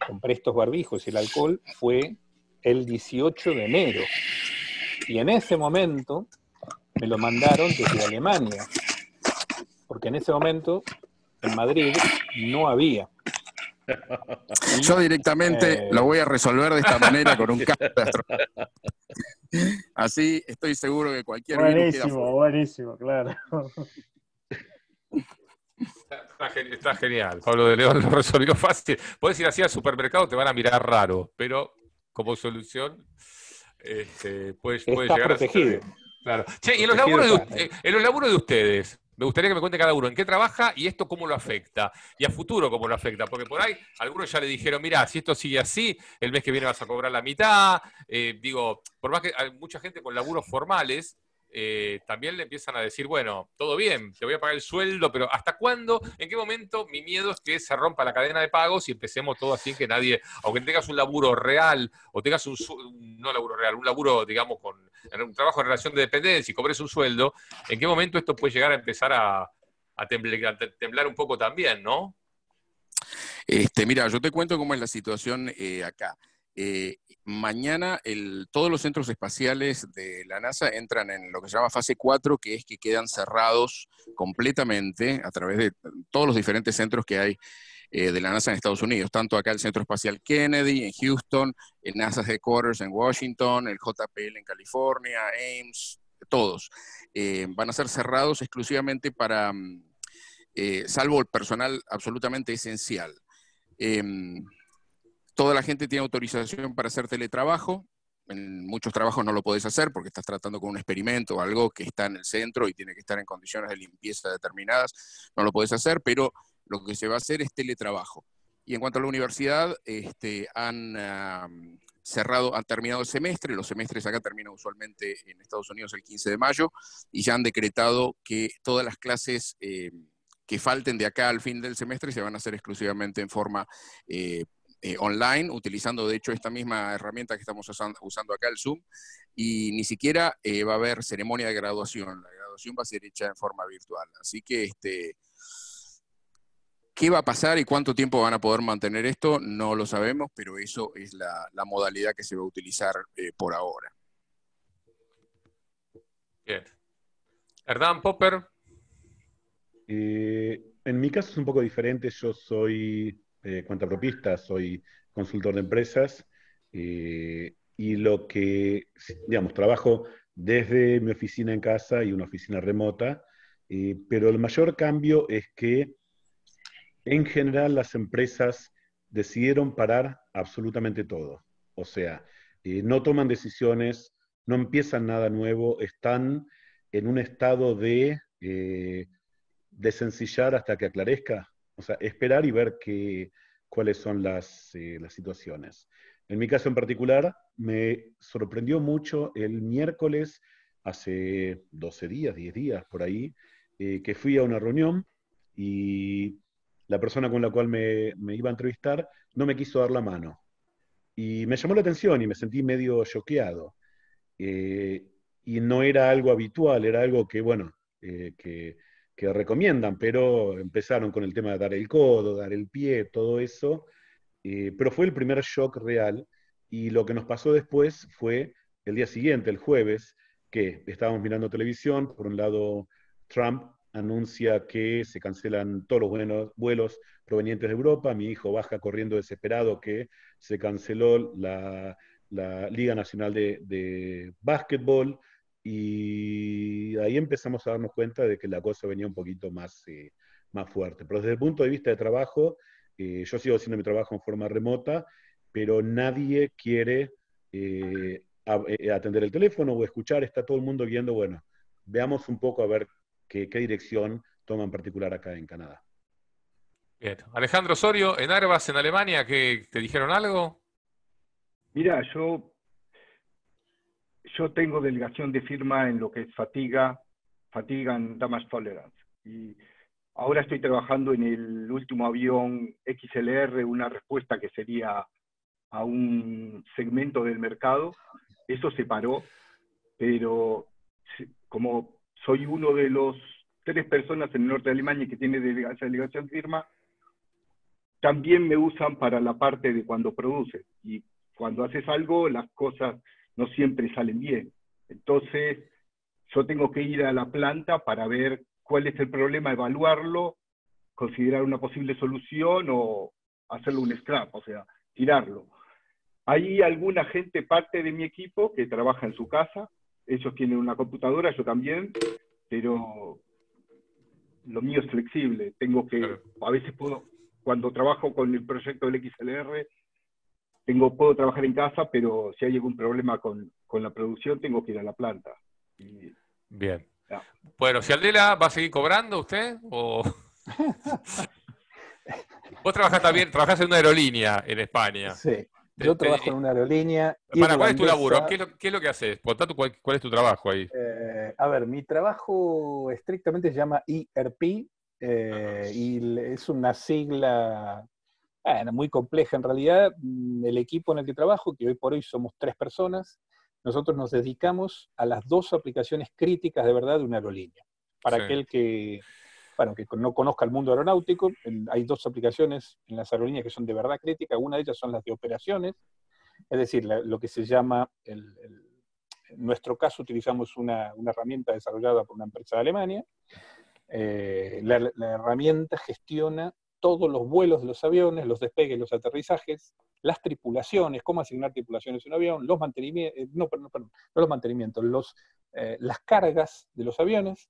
Speaker 6: compré estos barbijos y el alcohol, fue el 18 de enero. Y en ese momento me lo mandaron desde Alemania, porque en ese momento en Madrid no había.
Speaker 4: Yo directamente eh, lo voy a resolver de esta manera con un catastro. Así estoy seguro que cualquier
Speaker 3: Buenísimo, buenísimo, claro.
Speaker 1: Está, genial. Pablo de León lo resolvió fácil. Puedes ir así al supermercado, te van a mirar raro, pero como solución este, puedes, llegar protegido. a Claro. Che, y en los, laburos de, en los laburos de ustedes, me gustaría que me cuente cada uno en qué trabaja y esto cómo lo afecta. Y a futuro cómo lo afecta. Porque por ahí algunos ya le dijeron, mira, si esto sigue así, el mes que viene vas a cobrar la mitad. Eh, digo, por más que hay mucha gente con laburos formales, eh, también le empiezan a decir, bueno, todo bien, te voy a pagar el sueldo, pero ¿hasta cuándo? ¿En qué momento? Mi miedo es que se rompa la cadena de pagos y empecemos todo así, que nadie, aunque tengas un laburo real o tengas un, no laburo real, un laburo, digamos, con un trabajo en relación de dependencia y cobres un sueldo, ¿en qué momento esto puede llegar a empezar a, temblar, un poco también, no?
Speaker 4: Este, mira, yo te cuento cómo es la situación eh, acá. Eh, mañana todos los centros espaciales de la NASA entran en lo que se llama fase 4, que es que quedan cerrados completamente a través de todos los diferentes centros que hay eh, de la NASA en Estados Unidos, tanto acá el Centro Espacial Kennedy en Houston, el NASA Headquarters en Washington, el JPL en California, Ames, todos. Eh, van a ser cerrados exclusivamente para, mm, salvo el personal absolutamente esencial. Toda la gente tiene autorización para hacer teletrabajo. En muchos trabajos no lo podés hacer porque estás tratando con un experimento o algo que está en el centro y tiene que estar en condiciones de limpieza determinadas. No lo podés hacer, pero lo que se va a hacer es teletrabajo. Y en cuanto a la universidad, este, han cerrado, han terminado el semestre. Los semestres acá terminan usualmente en Estados Unidos el 15 de mayo y ya han decretado que todas las clases eh, que falten de acá al fin del semestre se van a hacer exclusivamente en forma eh, eh, online, utilizando de hecho esta misma herramienta que estamos usando, acá, el Zoom, y ni siquiera eh, va a haber ceremonia de graduación. La graduación va a ser hecha en forma virtual. Así que, este, ¿qué va a pasar y cuánto tiempo van a poder mantener esto? No lo sabemos, pero eso es la, modalidad que se va a utilizar eh, por ahora.
Speaker 1: Bien. Hernán Popper.
Speaker 2: en mi caso es un poco diferente. Yo soy eh, soy consultor de empresas eh, y lo que, digamos, trabajo desde mi oficina en casa y una oficina remota, eh, pero el mayor cambio es que en general las empresas decidieron parar absolutamente todo. O sea, no toman decisiones, no empiezan nada nuevo, están en un estado de sencillar hasta que aclarezca o sea, esperar y ver qué, cuáles son las, eh, las situaciones. En mi caso en particular, me sorprendió mucho el miércoles, hace 12 días, 10 días por ahí, eh, que fui a una reunión y la persona con la cual me, iba a entrevistar no me quiso dar la mano. Y me llamó la atención y me sentí medio choqueado. Eh, y no era algo habitual, era algo que, bueno, que, que, recomiendan, pero empezaron con el tema de dar el codo, dar el pie, todo eso. Eh, pero fue el primer shock real. Y lo que nos pasó después fue el día siguiente, el jueves, que estábamos mirando televisión, por un lado Trump anuncia que se cancelan todos los vuelos provenientes de Europa. Mi hijo baja corriendo desesperado que se canceló la, Liga Nacional de, Básquetbol. Y ahí empezamos a darnos cuenta de que la cosa venía un poquito más, eh, más fuerte. Pero desde el punto de vista de trabajo, eh, yo sigo haciendo mi trabajo en forma remota, pero nadie quiere eh, atender el teléfono o escuchar, está todo el mundo viendo, bueno, veamos un poco a ver qué, dirección toma en particular acá en Canadá.
Speaker 1: Bien. Alejandro Osorio, en Arbas, en Alemania, ¿te dijeron algo?
Speaker 5: Mira, yo, yo tengo delegación de firma en lo que es Fatiga, Fatiga en Damas Tolerance. Y ahora estoy trabajando en el último avión XLR, una respuesta que sería a un segmento del mercado. Eso se paró, pero como soy uno de los tres personas en el norte de Alemania que tiene esa delegación firma, también me usan para la parte de cuando produce. Y cuando haces algo, las cosas no siempre salen bien. Entonces, yo tengo que ir a la planta para ver cuál es el problema, evaluarlo, considerar una posible solución o hacerlo un scrap, o sea, tirarlo. Hay alguna gente, parte de mi equipo, que trabaja en su casa, ellos tienen una computadora, yo también, pero lo mío es flexible. Tengo que, a veces puedo, cuando trabajo con el proyecto del XLR, tengo, puedo trabajar en casa, pero si hay algún problema con, la producción, tengo que ir a la planta.
Speaker 1: Bien. Bueno, si Aldela va a seguir cobrando usted o... Vos trabajás también, trabajás en una aerolínea en España.
Speaker 6: Sí. Yo trabajo en una aerolínea.
Speaker 1: Para, ¿cuál es tu laburo? ¿Qué es lo, que haces? cuál, es tu trabajo ahí.
Speaker 6: Eh, a ver, mi trabajo estrictamente se llama ERP eh, y es una sigla muy compleja en realidad. Mm, el equipo en el que trabajo, que hoy por hoy somos tres personas, nosotros nos dedicamos a las dos aplicaciones críticas de verdad de una aerolínea. Para aquel que, bueno, que no conozca el mundo aeronáutico, hay dos aplicaciones en las aerolíneas que son de verdad críticas. Una de ellas son las de operaciones, es decir, lo que se llama, en nuestro caso utilizamos una, herramienta desarrollada por una empresa de Alemania. Eh, la, herramienta gestiona todos los vuelos de los aviones, los despegues, los aterrizajes, las tripulaciones, cómo asignar tripulaciones en un avión, los mantenimientos, eh, no los mantenimientos, los, eh, las cargas de los aviones,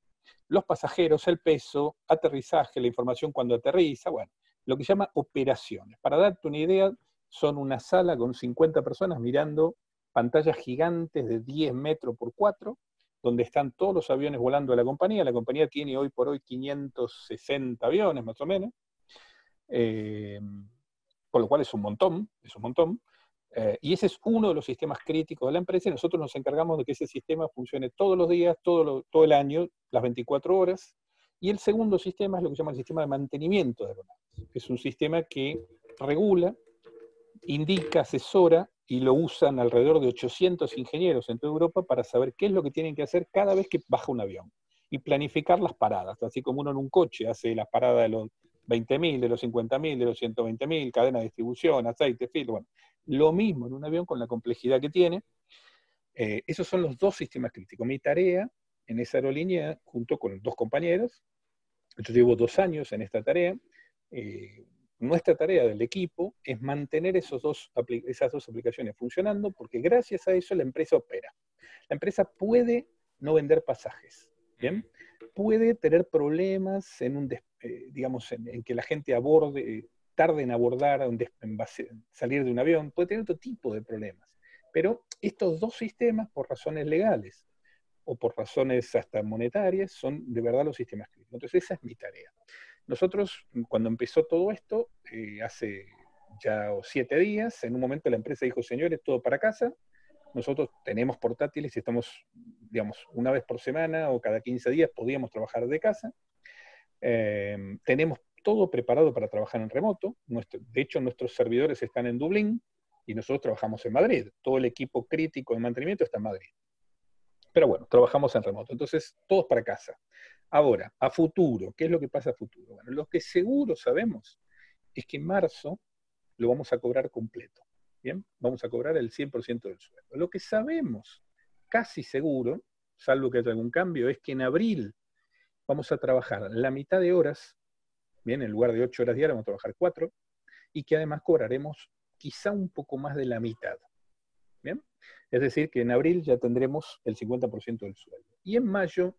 Speaker 6: los pasajeros, el peso, aterrizaje, la información cuando aterriza, bueno, lo que se llama operaciones. Para darte una idea, son una sala con 50 personas mirando pantallas gigantes de 10 metros por 4, donde están todos los aviones volando de la compañía. La compañía tiene hoy por hoy 560 aviones, más o menos, eh, con lo cual es un montón, es un montón. Eh, y ese es uno de los sistemas críticos de la empresa y nosotros nos encargamos de que ese sistema funcione todos los días, todo, todo el año, las 24 horas. Y el segundo sistema es lo que se llama el sistema de mantenimiento de aeronaves, es un sistema que regula, indica, asesora y lo usan alrededor de 800 ingenieros en toda Europa para saber qué es lo que tienen que hacer cada vez que baja un avión y planificar las paradas, así como uno en un coche hace las paradas de los 20.000, de los 50.000, de los 120.000, cadena de distribución, aceite, filtro, bueno, lo mismo en un avión con la complejidad que tiene. Eh, esos son los dos sistemas críticos. Mi tarea en esa aerolínea, junto con dos compañeros, yo llevo dos años en esta tarea, eh, nuestra tarea del equipo es mantener esos dos, esas dos aplicaciones funcionando porque gracias a eso la empresa opera. La empresa puede no vender pasajes. Puede tener problemas en un, eh, digamos, en, que la gente aborde, tarde en abordar, en, salir de un avión, puede tener otro tipo de problemas. Pero estos dos sistemas, por razones legales o por razones hasta monetarias, son de verdad los sistemas críticos. Entonces esa es mi tarea. Nosotros, cuando empezó todo esto, eh, hace ya siete días. En un momento la empresa dijo, señores, todo para casa. Nosotros tenemos portátiles y estamos, digamos, una vez por semana o cada 15 días podíamos trabajar de casa. Eh, tenemos todo preparado para trabajar en remoto. de hecho, nuestros servidores están en Dublín y nosotros trabajamos en Madrid. Todo el equipo crítico de mantenimiento está en Madrid. Pero bueno, trabajamos en remoto. Entonces, todos para casa. Ahora, a futuro, ¿qué es lo que pasa a futuro? Bueno, lo que seguro sabemos es que en marzo lo vamos a cobrar completo. Bien, vamos a cobrar el 100% del sueldo. Lo que sabemos, casi seguro, salvo que haya algún cambio, es que en abril vamos a trabajar la mitad de horas, bien, en lugar de 8 horas diarias vamos a trabajar 4, y que además cobraremos quizá un poco más de la mitad. Bien, es decir, que en abril ya tendremos el 50% del sueldo. Y en mayo,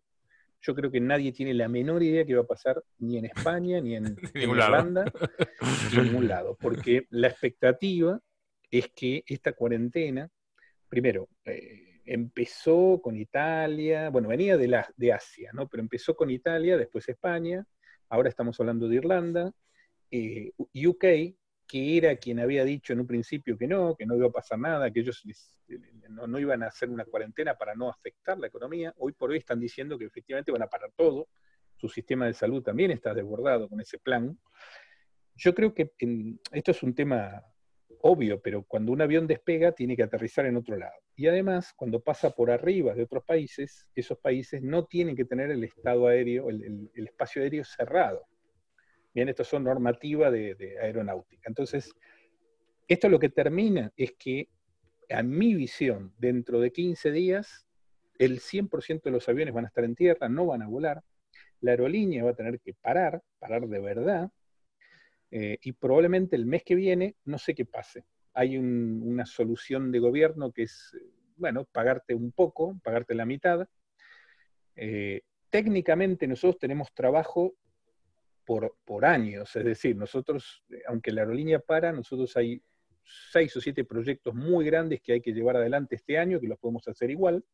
Speaker 6: yo creo que nadie tiene la menor idea que va a pasar ni en España, ni en, Irlanda, ni en ningún lado, porque la expectativa es que esta cuarentena, primero, eh, empezó con Italia, bueno, venía de, la, de Asia, ¿no? Pero empezó con Italia, después España, ahora estamos hablando de Irlanda, eh, UK, que era quien había dicho en un principio que no, que no iba a pasar nada, que ellos no, no, iban a hacer una cuarentena para no afectar la economía, hoy por hoy están diciendo que efectivamente van a parar todo, su sistema de salud también está desbordado con ese plan. Yo creo que esto es un tema obvio, pero cuando un avión despega tiene que aterrizar en otro lado. Y además, cuando pasa por arriba de otros países, esos países no tienen que tener el estado aéreo, el, espacio aéreo cerrado. Bien, esto son normativas de, aeronáutica. Entonces, esto lo que termina es que, a mi visión, dentro de 15 días, el 100% de los aviones van a estar en tierra, no van a volar. La aerolínea va a tener que parar, parar de verdad, eh, y probablemente el mes que viene, no sé qué pase. Hay una solución de gobierno que es, bueno, pagarte un poco, pagarte la mitad. Eh, técnicamente nosotros tenemos trabajo por, por, años, es decir, nosotros, eh, aunque la aerolínea para, nosotros hay seis o siete proyectos muy grandes que hay que llevar adelante este año, que los podemos hacer igual.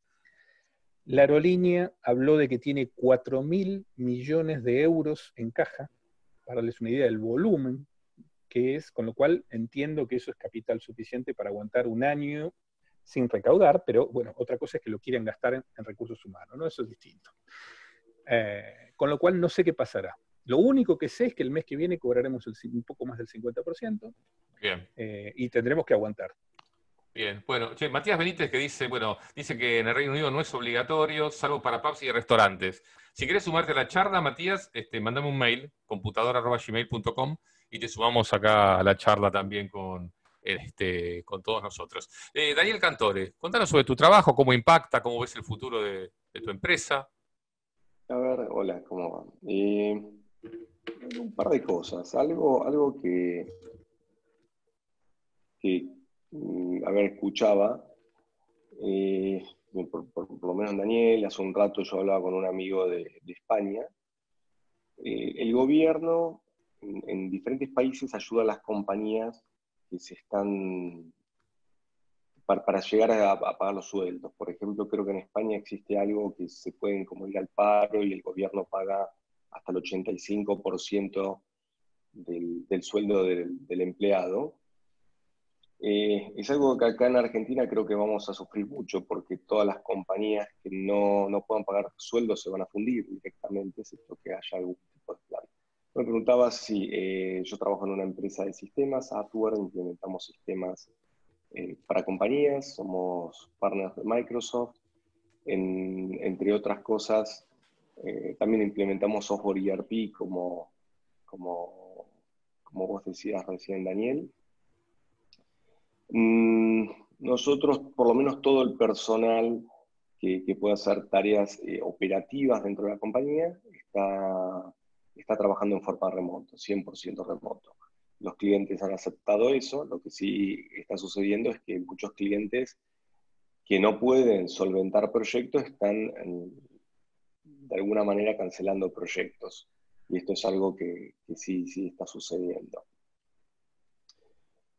Speaker 6: La aerolínea habló de que tiene 4 mil millones de euros en caja para darles una idea del volumen que es, con lo cual entiendo que eso es capital suficiente para aguantar un año sin recaudar, pero bueno, otra cosa es que lo quieran gastar en, recursos humanos, ¿no? Eso es distinto. Eh, con lo cual no sé qué pasará. Lo único que sé es que el mes que viene cobraremos un poco más del 50%. Bien. Eh, y tendremos que aguantar.
Speaker 1: Bien, bueno, Matías Benítez que dice, bueno, dice que en el Reino Unido no es obligatorio, salvo para pubs y restaurantes. Si quieres sumarte a la charla, Matías, este, mandame un mail, computadora.gmail.com, y te sumamos acá a la charla también con, este, con todos nosotros. Eh, Daniel Cantore, cuéntanos sobre tu trabajo, cómo impacta, cómo ves el futuro de, tu empresa.
Speaker 7: A ver, hola, ¿cómo va? Eh, un par de cosas. Algo, algo que, que a ver, escuchaba. Eh, por, lo menos Daniel, hace un rato yo hablaba con un amigo de, España, eh, el gobierno en, diferentes países ayuda a las compañías que se están para, llegar a, pagar los sueldos. Por ejemplo, creo que en España existe algo que se pueden como ir al paro y el gobierno paga hasta el 85% del, del sueldo del empleado. Eh, es algo que acá en Argentina creo que vamos a sufrir mucho porque todas las compañías que no, no puedan pagar sueldos se van a fundir directamente, excepto que haya algún tipo de plan. Me preguntaba si eh, yo trabajo en una empresa de sistemas, Atware, implementamos sistemas eh, para compañías, somos partners de Microsoft, entre otras cosas, también implementamos software ERP como, como, como vos decías recién, Daniel. Mm, nosotros, por lo menos todo el personal que, que pueda hacer tareas eh, operativas dentro de la compañía, está, trabajando en forma remoto, 100% remoto. Los clientes han aceptado eso, lo que sí está sucediendo es que muchos clientes que no pueden solventar proyectos están de alguna manera cancelando proyectos. Y esto es algo que, que sí, sí está sucediendo.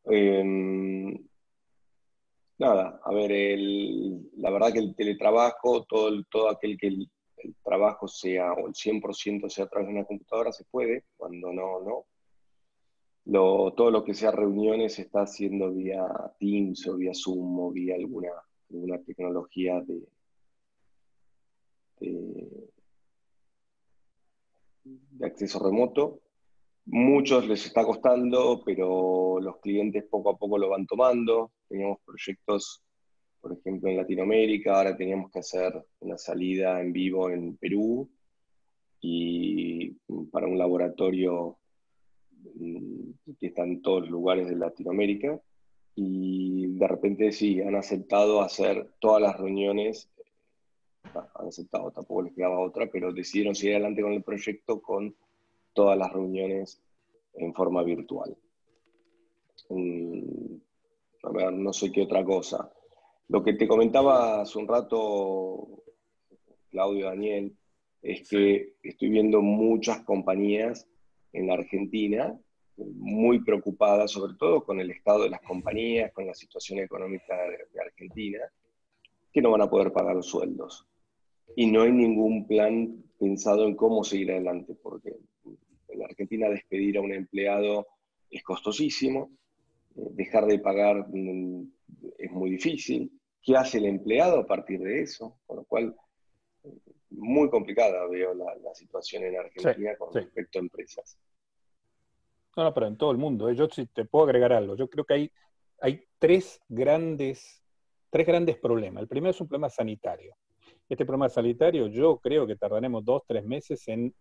Speaker 7: Em, nada, a ver, la verdad que el teletrabajo, todo, todo aquel que el, trabajo sea o el 100% sea a través de una computadora se puede, cuando no, no. todo lo que sea reuniones se está haciendo vía Teams o vía Zoom o vía alguna, alguna tecnología de, de, acceso remoto. Muchos les está costando, pero los clientes poco a poco lo van tomando. Teníamos proyectos, por ejemplo, en Latinoamérica, ahora teníamos que hacer una salida en vivo en Perú y para un laboratorio mm, que está en todos los lugares de Latinoamérica. Y de repente sí, han aceptado hacer todas las reuniones han aceptado, tampoco les quedaba otra, pero decidieron seguir adelante con el proyecto con todas las reuniones en forma virtual. Mm, a ver, no sé qué otra cosa. Lo que te comentaba hace un rato, Claudio Daniel, es que estoy viendo muchas compañías en la Argentina muy preocupadas, sobre todo con el estado de las compañías, con la situación económica de Argentina, que no van a poder pagar los sueldos y no hay ningún plan pensado en cómo seguir adelante, porque en la Argentina despedir a un empleado es costosísimo, eh, dejar de pagar mm, es muy difícil. ¿Qué hace el empleado a partir de eso? Con lo cual, muy complicada veo la, situación en Argentina con respecto a empresas.
Speaker 6: No, no, pero en todo el mundo. ¿eh? Yo sí te puedo agregar algo. Yo creo que hay, hay tres, grandes, tres grandes problemas. El primero es un problema sanitario. Este problema sanitario yo creo que tardaremos dos, tres meses en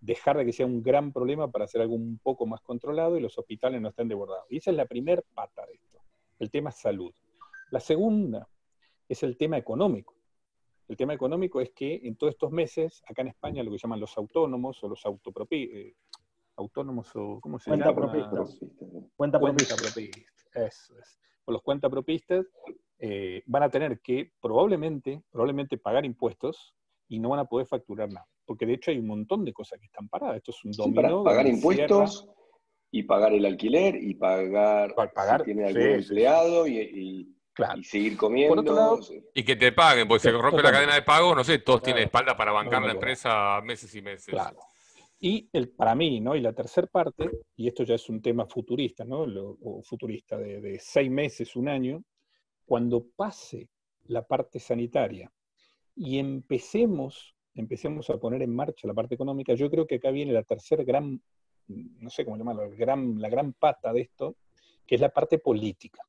Speaker 6: dejar de que sea un gran problema para hacer algo un poco más controlado y los hospitales no estén desbordados. Y esa es la primera pata de esto, el tema salud. La segunda es el tema económico. El tema económico es que en todos estos meses, acá en España, lo que llaman los autónomos o los autopropistas, eh, autónomos o ¿cómo se llama? Cuenta propistas. Eso es. O los cuentapropistas eh, van a tener que probablemente, probablemente pagar impuestos y no van a poder facturar nada. Porque de hecho hay un montón de cosas que están paradas. Esto es un dominó.
Speaker 7: para pagar impuestos y pagar el alquiler y pagar,
Speaker 6: pagar
Speaker 7: si tiene algún empleado Y, seguir comiendo.
Speaker 1: y que te paguen, porque se rompe la cadena de pago, no sé, todos tienen espalda para bancar la empresa meses y meses.
Speaker 6: Claro. Y el, para mí, ¿no? Y la tercera parte, y esto ya es un tema futurista, ¿no? o futurista de, seis meses, un año, cuando pase la parte sanitaria y empecemos, empecemos a poner en marcha la parte económica, yo creo que acá viene la tercera gran, no sé cómo llamarlo, la gran, la gran pata de esto, que es la parte política.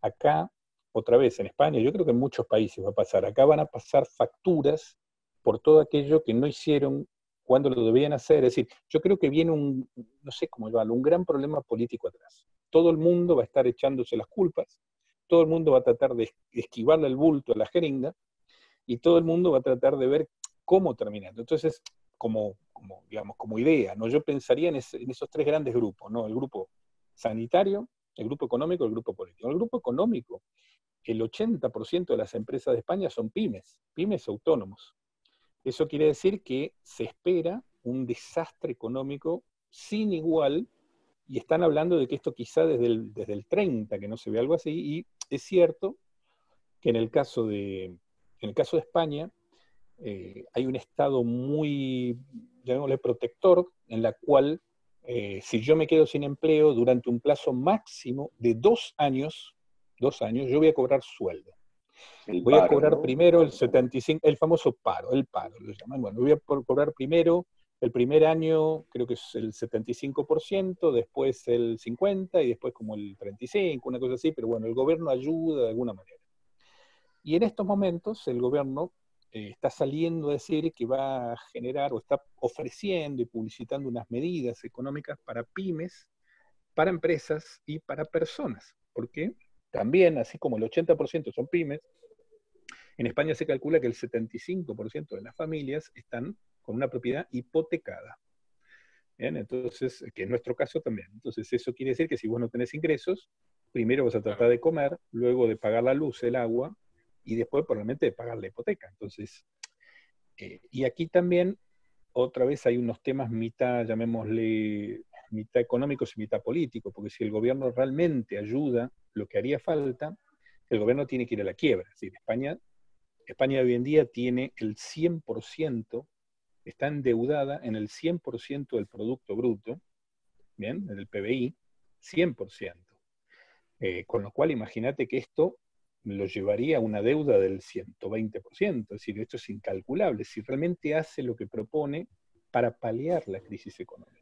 Speaker 6: Acá, otra vez en España, yo creo que en muchos países va a pasar, acá van a pasar facturas por todo aquello que no hicieron cuando lo debían hacer. Es decir, yo creo que viene un, no sé cómo llamarlo, un gran problema político atrás. Todo el mundo va a estar echándose las culpas, todo el mundo va a tratar de esquivarle el bulto a la jeringa y todo el mundo va a tratar de ver cómo terminar. Entonces, como, como, digamos, como idea, ¿no? yo pensaría en, esos tres grandes grupos, ¿no? el grupo sanitario, el grupo económico y el grupo político. El grupo económico, el 80% de las empresas de España son pymes, pymes autónomos. Eso quiere decir que se espera un desastre económico sin igual y están hablando de que esto quizá desde el, desde el 30, que no se ve algo así, y es cierto que en el caso de, en el caso de España eh, hay un estado muy, llamémosle, protector, en la cual eh, si yo me quedo sin empleo durante un plazo máximo de dos años, dos años, yo voy a cobrar sueldo. Voy a cobrar primero el 75, el famoso paro, el paro, lo llaman. Bueno, voy a cobrar primero el primer año creo que es el 75%, después el 50% y después como el 35%, una cosa así, pero bueno, el gobierno ayuda de alguna manera. Y en estos momentos el gobierno eh, está saliendo a decir que va a generar o está ofreciendo y publicitando unas medidas económicas para pymes, para empresas y para personas. Porque también, así como el 80% son pymes, en España se calcula que el 75% de las familias están con una propiedad hipotecada. Entonces, que en nuestro caso también. Entonces, eso quiere decir que si vos no tenés ingresos, primero vas a tratar de comer, luego de pagar la luz, el agua, y después probablemente de pagar la hipoteca. Entonces, eh, y aquí también, otra vez hay unos temas mitad, llamémosle, mitad económicos y mitad políticos, porque si el gobierno realmente ayuda lo que haría falta, el gobierno tiene que ir a la quiebra. Es decir, España, España hoy en día tiene el 100% está endeudada en el 100% del Producto Bruto, ¿bien? En el PBI, 100%. Eh, con lo cual, imagínate que esto lo llevaría a una deuda del 120%, es decir, esto es incalculable, si realmente hace lo que propone para paliar la crisis económica.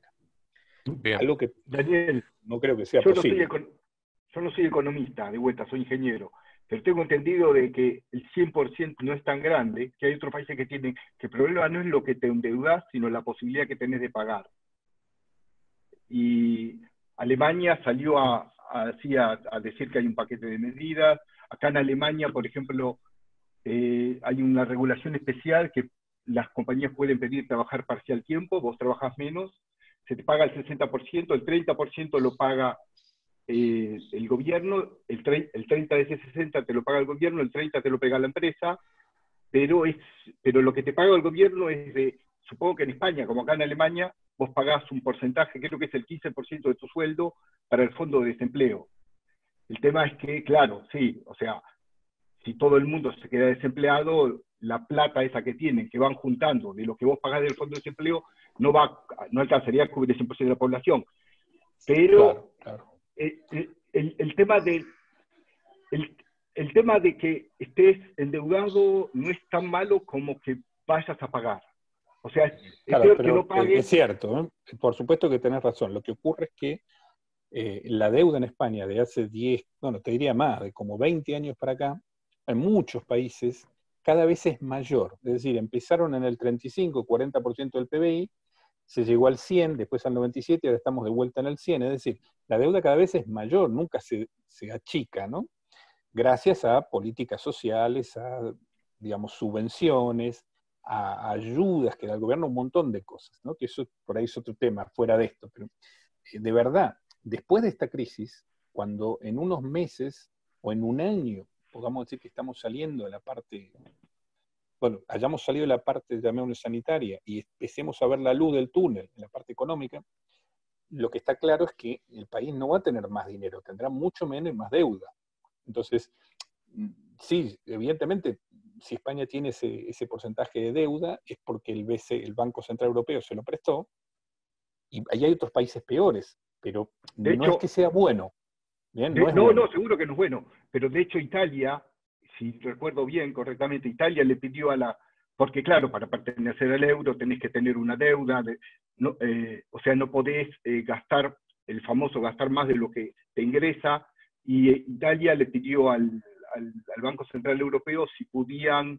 Speaker 6: Algo que
Speaker 5: Daniel,
Speaker 6: no creo que sea posible.
Speaker 5: yo no soy economista, de vuelta, soy ingeniero, pero tengo entendido de que el 100% no es tan grande, que hay otros países que tienen, que el problema no es lo que te endeudas, sino la posibilidad que tenés de pagar. Y Alemania salió a, a, decir que hay un paquete de medidas. Acá en Alemania, por ejemplo, eh, hay una regulación especial que las compañías pueden pedir trabajar parcial tiempo, vos trabajas menos, se te paga el 60%, el 30% lo paga eh, el gobierno, el, el 30 de ese 60 te lo paga el gobierno, el 30 te lo paga la empresa, pero, es, pero lo que te paga el gobierno es de, supongo que en España, como acá en Alemania, vos pagás un porcentaje, creo que es el 15% de tu sueldo, para el fondo de desempleo. El tema es que, claro, sí, o sea, si todo el mundo se queda desempleado, la plata esa que tienen, que van juntando de lo que vos pagás del fondo de desempleo, no, va, no alcanzaría a cubrir el 100% de la población. Pero eh, eh, El, tema de, el, tema de que estés endeudado no es tan malo como que vayas a pagar. O sea, es,
Speaker 6: cierto que no pagues. Es cierto, ¿eh? por supuesto que tenés razón. Lo que ocurre es que eh, la deuda en España de hace 10, bueno, te diría más, de como 20 años para acá, en muchos países, cada vez es mayor. Es decir, empezaron en el 35, 40% del PBI, se llegó al 100, después al 97, ahora estamos de vuelta en el 100. Es decir, la deuda cada vez es mayor, nunca se, se achica, ¿no? Gracias a políticas sociales, a, digamos, subvenciones, a ayudas que da el gobierno, un montón de cosas, ¿no? Que eso por ahí es otro tema, fuera de esto. Pero eh, de verdad, Después de esta crisis, cuando en unos meses o en un año podamos decir que estamos saliendo de la parte, bueno, hayamos salido de la parte, llamémoslo sanitaria, y empecemos a ver la luz del túnel en la parte económica, lo que está claro es que el país no va a tener más dinero, tendrá mucho menos y más deuda. Entonces, sí, evidentemente, si España tiene ese, ese porcentaje de deuda, es porque el, BC, el Banco Central Europeo se lo prestó, y ahí hay otros países peores pero no es que sea bueno.
Speaker 5: no, no, seguro que no es bueno, pero de hecho Italia, si recuerdo bien correctamente, Italia le pidió a la, porque claro, para pertenecer al euro tenés que tener una deuda, eh, o sea, no podés eh, gastar, el famoso gastar más de lo que te ingresa, y Italia le pidió al, al, Banco Central Europeo si podían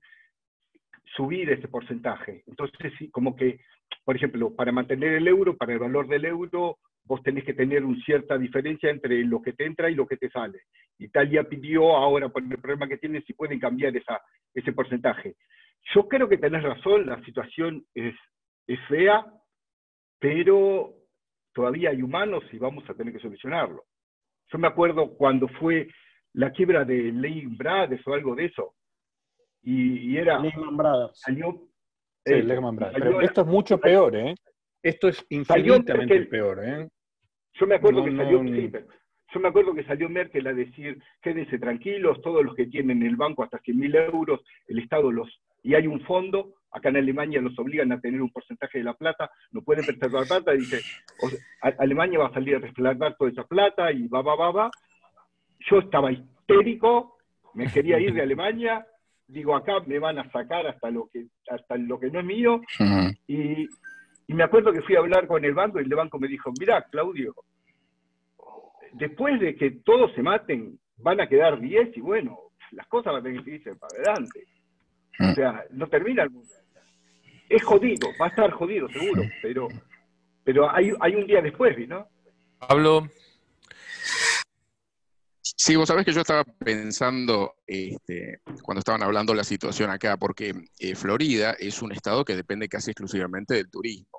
Speaker 5: subir ese porcentaje. Entonces, como que, por ejemplo, para mantener el euro, para el valor del euro, vos tenés que tener una cierta diferencia entre lo que te entra y lo que te sale. Italia pidió ahora, por el problema que tiene, si pueden cambiar esa, ese porcentaje. Yo creo que tenés razón, la situación es, es fea, pero todavía hay humanos y vamos a tener que solucionarlo. Yo me acuerdo cuando fue la quiebra de Lehman Brothers o algo de eso, y, era...
Speaker 3: Lehman Brothers.
Speaker 5: Salió,
Speaker 6: sí, Lehman Brothers. Pero esto es mucho peor, ¿eh? Esto es infinitamente peor, ¿eh?
Speaker 5: Yo me acuerdo que salió, yo me acuerdo que salió Merkel a decir, quédense tranquilos, todos los que tienen el banco hasta 100.000 euros, el Estado los, y hay un fondo, acá en Alemania los obligan a tener un porcentaje de la plata, no pueden prestar la plata, dice, Alemania va a salir a respaldar toda esa plata y va, va, va, va. Yo estaba histérico, me quería ir de Alemania, digo, acá me van a sacar hasta lo que, hasta lo que no es mío, y, y me acuerdo que fui a hablar con el banco y el banco me dijo, mira, Claudio, después de que todos se maten, van a quedar 10 y bueno, las cosas van a tener que irse para adelante. O mm. sea, no termina el mundo. Es jodido, va a estar jodido seguro, pero, pero hay, hay un día después, ¿no?
Speaker 1: Pablo.
Speaker 4: Sí, vos sabés que yo estaba pensando este, cuando estaban hablando de la situación acá, porque eh, Florida es un estado que depende casi exclusivamente del turismo.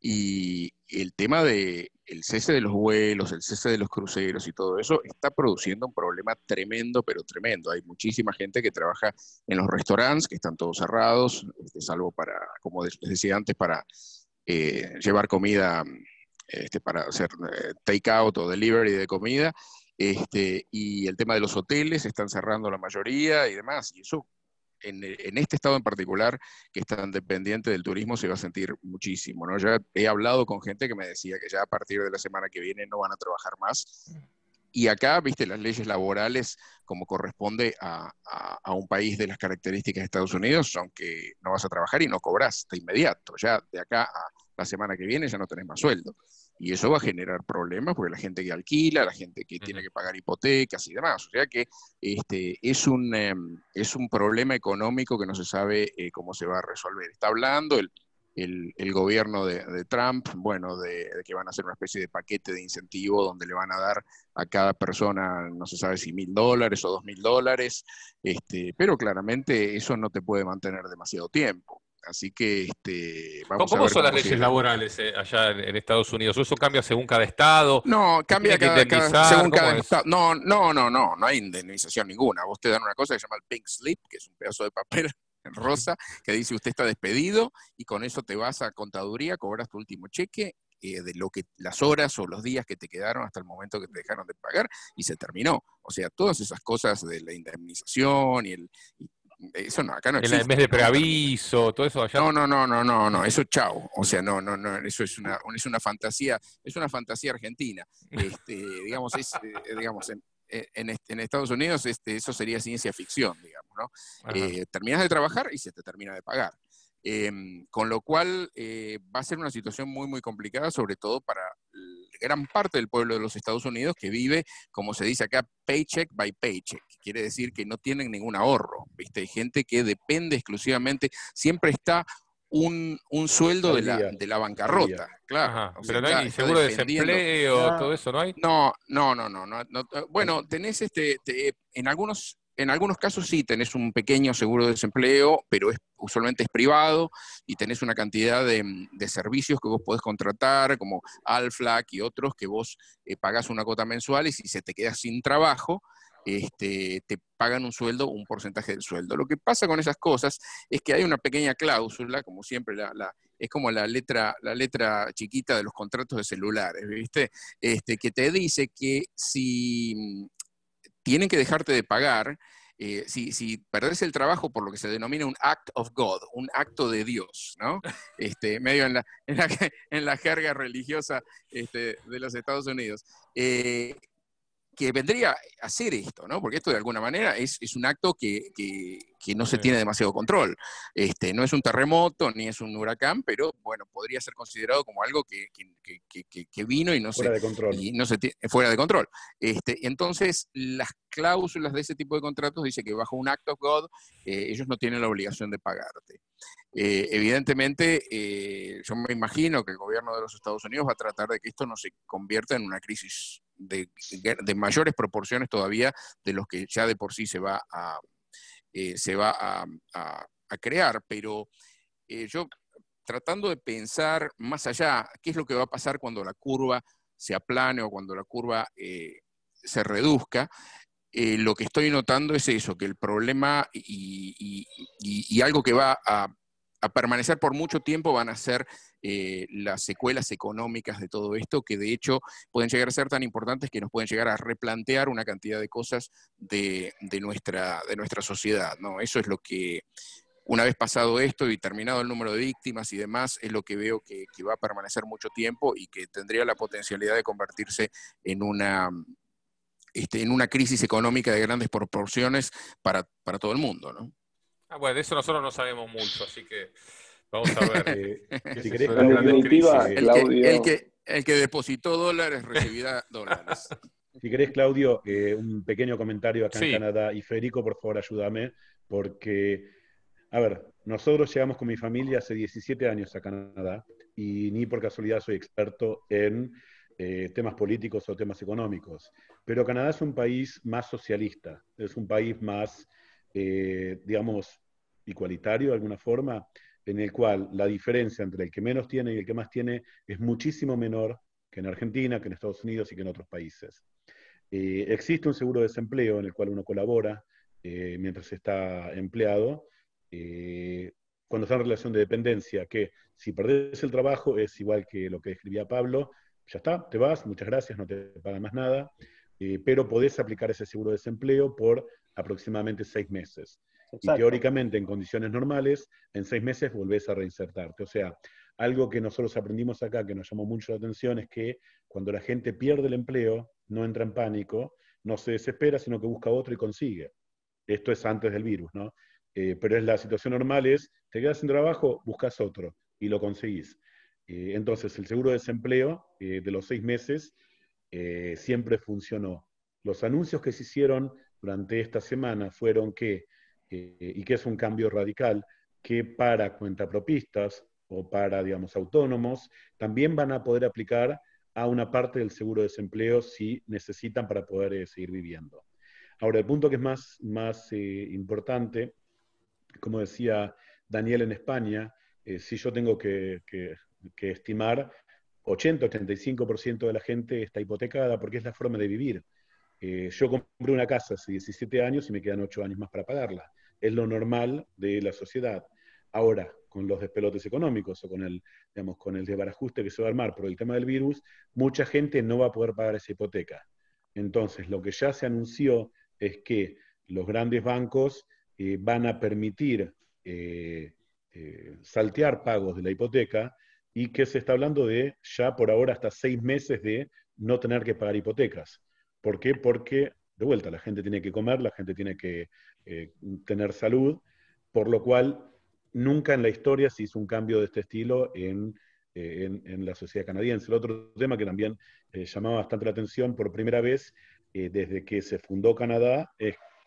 Speaker 4: Y el tema del el cese de los vuelos, el cese de los cruceros y todo eso está produciendo un problema tremendo, pero tremendo. Hay muchísima gente que trabaja en los restaurantes, que están todos cerrados, este, salvo para, como les decía antes, para eh, llevar comida, este, para hacer eh, take-out o delivery de comida. Este, y el tema de los hoteles, están cerrando la mayoría y demás. Y eso en, este estado en particular, que es tan dependiente del turismo, se va a sentir muchísimo. ¿no? Ya he hablado con gente que me decía que ya a partir de la semana que viene no van a trabajar más. Y acá, viste, las leyes laborales, como corresponde a, un país de las características de Estados Unidos, son que no vas a trabajar y no cobras de inmediato. Ya de acá a la semana que viene ya no tenés más sueldo. Y eso va a generar problemas porque la gente que alquila, la gente que tiene que pagar hipotecas y demás. O sea que este, es, un, em, es un problema económico que no se sabe eh, cómo se va a resolver. Está hablando el, el, gobierno de, Trump, bueno, de, que van a hacer una especie de paquete de incentivo donde le van a dar a cada persona, no se sabe si mil dólares o dos mil dólares, este, pero claramente eso no te puede mantener demasiado tiempo. Así que este,
Speaker 1: vamos ¿Cómo a ver son las leyes laborales eh, allá en, Estados Unidos? ¿Eso cambia según cada estado?
Speaker 4: No, cambia según cada estado. No, no, no, no, no hay indemnización ninguna. Vos te dan una cosa que se llama el pink slip, que es un pedazo de papel rosa que dice usted está despedido y con eso te vas a contaduría, cobras tu último cheque eh, de lo que las horas o los días que te quedaron hasta el momento que te dejaron de pagar y se terminó. O sea, todas esas cosas de la indemnización y el eso no, acá no existe.
Speaker 1: En mes de preaviso, todo eso allá.
Speaker 4: No, no, no, no, no, no, eso chao. O sea, no, no, no, eso es una, es una fantasía, es una fantasía argentina. Este, digamos, es, eh, digamos, en, en, Estados Unidos este, eso sería ciencia ficción, digamos, ¿no? Eh, terminas de trabajar y se te termina de pagar. Em, con lo cual eh, va a ser una situación muy, muy complicada, sobre todo para gran parte del pueblo de los Estados Unidos que vive, como se dice acá, paycheck by paycheck, quiere decir que no tienen ningún ahorro, ¿viste? Hay gente que depende exclusivamente, siempre está un, sueldo de la, de la bancarrota, claro.
Speaker 1: pero no hay seguro de desempleo, todo eso, ¿no hay?
Speaker 4: No, no, no, no. no, bueno, tenés este, en algunos en algunos casos sí tenés un pequeño seguro de desempleo, pero es, usualmente es privado y tenés una cantidad de, servicios que vos podés contratar, como Alflac y otros, que vos eh, pagás una cuota mensual y si se te queda sin trabajo, este, te pagan un sueldo, un porcentaje del sueldo. Lo que pasa con esas cosas es que hay una pequeña cláusula, como siempre, la, es como la letra, la letra chiquita de los contratos de celulares, ¿viste? Este, que te dice que si tienen que dejarte de pagar. Eh, si, si perdés el trabajo por lo que se denomina un act of God, un acto de Dios, ¿no? Este, medio en la, en la, jerga religiosa este, de los Estados Unidos. Eh, que vendría a hacer esto, ¿no? Porque esto de alguna manera es, un acto que, no se tiene demasiado control. Este, no es un terremoto ni es un huracán, pero bueno, podría ser considerado como algo que, vino y no
Speaker 2: fuera
Speaker 4: se,
Speaker 2: de control.
Speaker 4: Y no se fuera de control. Este, entonces, las cláusulas de ese tipo de contratos dice que bajo un act of God eh, ellos no tienen la obligación de pagarte. Eh, evidentemente, eh, yo me imagino que el gobierno de los Estados Unidos va a tratar de que esto no se convierta en una crisis de, mayores proporciones todavía de los que ya de por sí se va a, eh, se va a, crear. Pero yo tratando de pensar más allá, qué es lo que va a pasar cuando la curva se aplane o cuando la curva se reduzca, lo que estoy notando es eso, que el problema y algo que va a a permanecer por mucho tiempo van a ser eh, las secuelas económicas de todo esto, que de hecho pueden llegar a ser tan importantes que nos pueden llegar a replantear una cantidad de cosas de, nuestra, de nuestra sociedad. ¿no? Eso es lo que, una vez pasado esto y terminado el número de víctimas y demás, es lo que veo que, va a permanecer mucho tiempo y que tendría la potencialidad de convertirse en una, este, en una crisis económica de grandes proporciones para, para todo el mundo. ¿no?
Speaker 1: Ah, bueno, de eso nosotros no sabemos mucho, así que vamos a ver.
Speaker 7: Eh, si querés, definitiva,
Speaker 4: el, que, el, que, depositó dólares recibirá dólares.
Speaker 2: Si querés, Claudio, eh, un pequeño comentario acá en Canadá. Y Federico, por favor, ayúdame, porque, a ver, nosotros llegamos con mi familia hace 17 años a Canadá y ni por casualidad soy experto en eh, temas políticos o temas económicos. Pero Canadá es un país más socialista, es un país más eh, digamos, igualitario de alguna forma, en el cual la diferencia entre el que menos tiene y el que más tiene es muchísimo menor que en Argentina, que en Estados Unidos y que en otros países. Eh, existe un seguro de desempleo en el cual uno colabora eh, mientras está empleado, cuando está en relación de dependencia, que si perdés el trabajo es igual que lo que escribía Pablo, ya está, te vas, muchas gracias, no te pagan más nada, pero podés aplicar ese seguro de desempleo por aproximadamente seis meses. Y teóricamente, en condiciones normales, en seis meses volvés a reinsertarte. O sea, algo que nosotros aprendimos acá, que nos llamó mucho la atención, es que cuando la gente pierde el empleo, no entra en pánico, no se desespera, sino que busca otro y consigue. Esto es antes del virus, ¿no? Eh, pero es la situación normal es, te quedas sin trabajo, buscas otro y lo conseguís. Eh, entonces, el seguro de desempleo eh, de los seis meses siempre funcionó. Los anuncios que se hicieron durante esta semana fueron que, y que es un cambio radical, que para cuentapropistas o para, digamos, autónomos, también van a poder aplicar a una parte del seguro de desempleo si necesitan para poder eh, seguir viviendo. Ahora, el punto que es más, más eh, importante, como decía Daniel en España, eh, si yo tengo que, que, que estimar, 80-85% de la gente está hipotecada porque es la forma de vivir. Yo compré una casa hace 17 años y me quedan 8 años más para pagarla. Es lo normal de la sociedad. Ahora, con los despelotes económicos o con el, digamos, con el desbarajuste que se va a armar por el tema del virus, mucha gente no va a poder pagar esa hipoteca. Entonces, lo que ya se anunció es que los grandes bancos eh, van a permitir eh, eh, saltear pagos de la hipoteca y que se está hablando de ya por ahora hasta seis meses de no tener que pagar hipotecas. ¿Por qué? Porque, de vuelta, la gente tiene que comer, la gente tiene que tener salud, por lo cual nunca en la historia se hizo un cambio de este estilo en, eh, la sociedad canadiense. El otro tema que también eh, llamaba bastante la atención, por primera vez eh, desde que se fundó Canadá,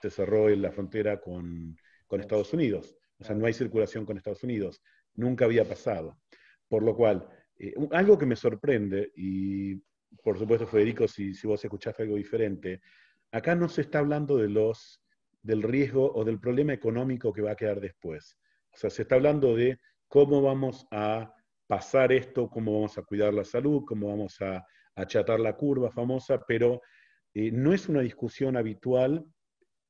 Speaker 2: se cerró en la frontera con, Estados Unidos. O sea, no hay circulación con Estados Unidos. Nunca había pasado. Por lo cual, algo que me sorprende, y por supuesto, Federico, si, si vos escuchaste algo diferente, acá no se está hablando de los, del riesgo o del problema económico que va a quedar después. O sea, se está hablando de cómo vamos a pasar esto, cómo vamos a cuidar la salud, cómo vamos a achatar la curva famosa, pero eh, no es una discusión habitual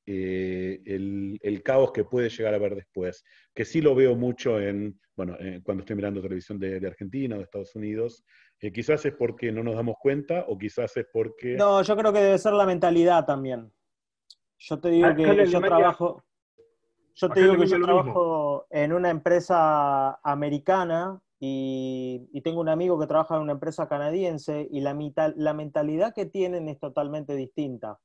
Speaker 2: eh, el, caos que puede llegar a haber después, que sí lo veo mucho en, bueno, eh, cuando estoy mirando televisión de, Argentina o de Estados Unidos, quizás es porque no nos damos cuenta o quizás es porque...
Speaker 3: No, yo creo que debe ser la mentalidad también. Yo te digo que yo trabajo... Yo te digo que yo trabajo en una empresa americana y, tengo un amigo que trabaja en una empresa canadiense y la, la mentalidad que tienen es totalmente distinta.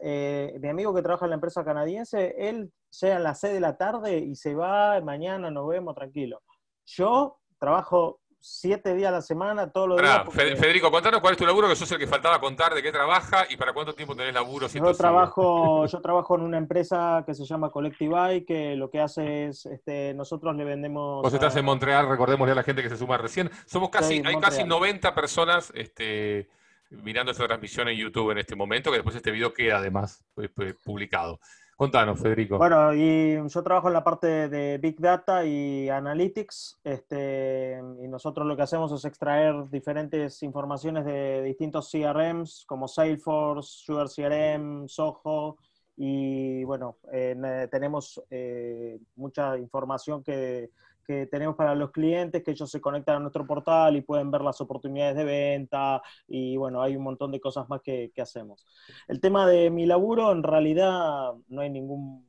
Speaker 3: Eh, mi amigo que trabaja en la empresa canadiense, él sea en las 6 de la tarde y se va, mañana nos vemos, tranquilo. Yo trabajo siete días a la semana, todos los días.
Speaker 1: Federico, contanos cuál es tu laburo, que sos el que faltaba contar de qué trabaja y para cuánto tiempo tenés laburo.
Speaker 3: yo, trabajo, yo trabajo en una empresa que se llama Collective que lo que hace es, este, nosotros le vendemos...
Speaker 1: Vos estás en Montreal, recordémosle a la gente que se suma recién. Somos casi, hay casi 90 personas este, mirando esta transmisión en YouTube en este momento, que después este video queda además pues, pues, publicado. Contanos, Federico.
Speaker 3: Bueno, y yo trabajo en la parte de Big Data y Analytics, este, y nosotros lo que hacemos es extraer diferentes informaciones de distintos CRMs, como Salesforce, Sugar CRM, Soho, y bueno, eh, tenemos eh, mucha información que que tenemos para los clientes, que ellos se conectan a nuestro portal y pueden ver las oportunidades de venta y bueno, hay un montón de cosas más que, hacemos. El tema de mi laburo, en realidad no hay ningún...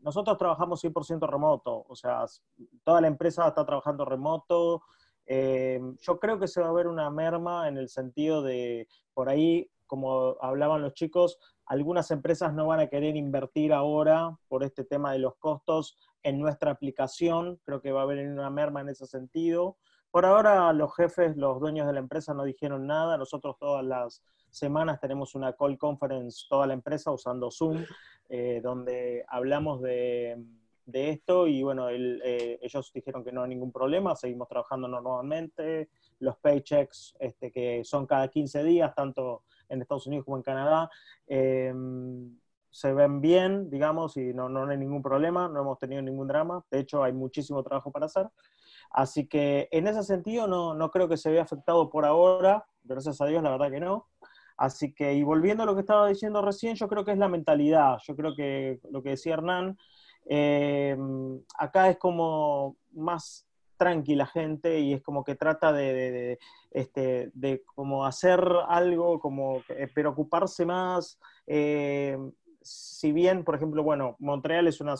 Speaker 3: Nosotros trabajamos 100% remoto, o sea, toda la empresa está trabajando remoto. Eh, yo creo que se va a ver una merma en el sentido de, por ahí, como hablaban los chicos, algunas empresas no van a querer invertir ahora por este tema de los costos en nuestra aplicación. Creo que va a haber una merma en ese sentido. Por ahora los jefes, los dueños de la empresa no dijeron nada. Nosotros todas las semanas tenemos una call conference, toda la empresa usando Zoom, eh, donde hablamos de, esto y bueno, eh, ellos dijeron que no hay ningún problema, seguimos trabajando normalmente, los paychecks este, que son cada 15 días, tanto en Estados Unidos como en Canadá, eh, se ven bien, digamos, y no, no hay ningún problema, no hemos tenido ningún drama. De hecho, hay muchísimo trabajo para hacer. Así que en ese sentido no, no creo que se vea afectado por ahora, gracias a Dios, la verdad que no. Así que, y volviendo a lo que estaba diciendo recién, yo creo que es la mentalidad. Yo creo que lo que decía Hernán, eh, acá es como más tranquila gente y es como que trata de, este, de como hacer algo, como preocuparse más. Eh, si bien, por ejemplo, bueno, Montreal es una,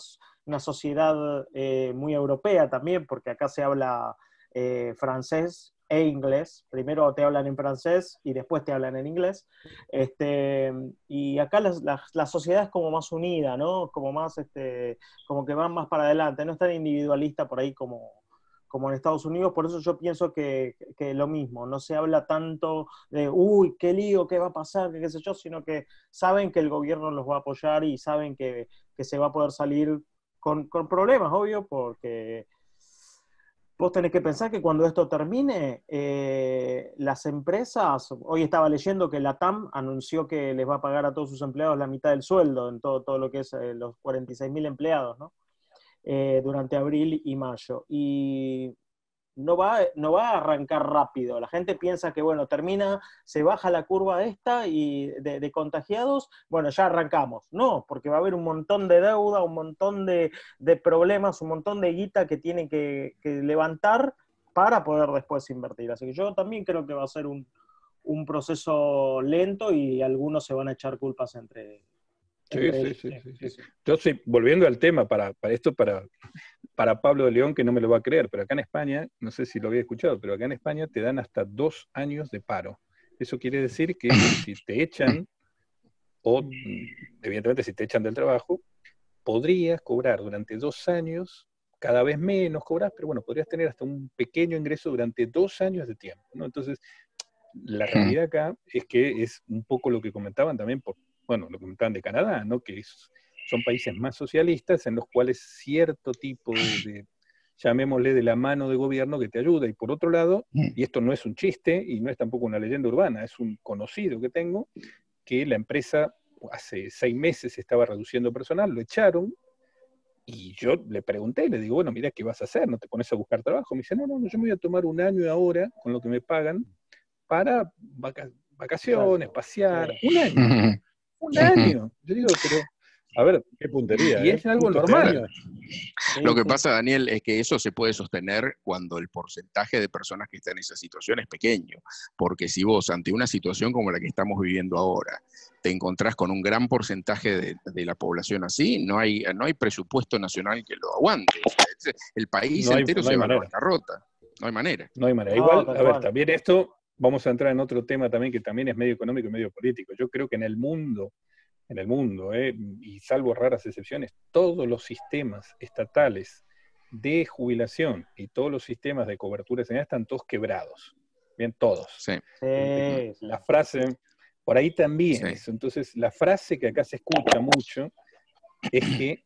Speaker 3: sociedad eh, muy europea también, porque acá se habla eh, francés e inglés. Primero te hablan en francés y después te hablan en inglés. Este, y acá la, sociedad es como más unida, ¿no? Como más, este, como que van más para adelante, no es tan individualista por ahí como, como en Estados Unidos, por eso yo pienso que, que, lo mismo, no se habla tanto de, uy, qué lío, qué va a pasar, qué, sé yo, sino que saben que el gobierno los va a apoyar y saben que, que se va a poder salir con, con, problemas, obvio, porque vos tenés que pensar que cuando esto termine, eh, las empresas, hoy estaba leyendo que la TAM anunció que les va a pagar a todos sus empleados la mitad del sueldo en todo, todo lo que es eh, los 46 mil empleados, ¿no? Eh, durante abril y mayo. Y no va, no va a arrancar rápido. La gente piensa que, bueno, termina, se baja la curva esta y de, contagiados, bueno, ya arrancamos. No, porque va a haber un montón de deuda, un montón de, problemas, un montón de guita que tiene que, levantar para poder después invertir. Así que yo también creo que va a ser un, un proceso lento y algunos se van a echar culpas entre,
Speaker 6: Sí, sí, sí, sí, Entonces, volviendo al tema, para, para esto, para, para Pablo de León, que no me lo va a creer, pero acá en España, no sé si lo había escuchado, pero acá en España te dan hasta dos años de paro. Eso quiere decir que si te echan, o evidentemente si te echan del trabajo, podrías cobrar durante dos años, cada vez menos cobras, pero bueno, podrías tener hasta un pequeño ingreso durante dos años de tiempo. ¿no? Entonces, la realidad acá es que es un poco lo que comentaban también por, bueno, lo comentaban de Canadá, ¿no? que son países más socialistas en los cuales cierto tipo de, llamémosle, de la mano de gobierno que te ayuda. Y por otro lado, mm. y esto no es un chiste y no es tampoco una leyenda urbana, es un conocido que tengo, que la empresa hace seis meses estaba reduciendo personal, lo echaron, y yo le pregunté, le digo, bueno, mira, ¿qué vas a hacer? ¿No te pones a buscar trabajo? Me dice, no, no, yo me voy a tomar un año ahora con lo que me pagan para vacaciones, pasear, un año. Un año. Yo digo, pero, a ver, qué puntería.
Speaker 4: Y es ¿eh? algo normal. Lo que pasa, Daniel, es que eso se puede sostener cuando el porcentaje de personas que están en esa situación es pequeño. Porque si vos, ante una situación como la que estamos viviendo ahora, te encontrás con un gran porcentaje de, la población así, no hay, no hay presupuesto nacional que lo aguante. El país entero se va a la bancarrota. No hay manera.
Speaker 6: No hay manera. Igual, a ver, también esto vamos a entrar en otro tema también que también es medio económico y medio político. Yo creo que en el mundo, en el mundo, eh, y salvo raras excepciones, todos los sistemas estatales de jubilación y todos los sistemas de cobertura señal están todos quebrados. Bien, todos.
Speaker 3: Sí.
Speaker 6: La frase, por ahí también Entonces, la frase que acá se escucha mucho es que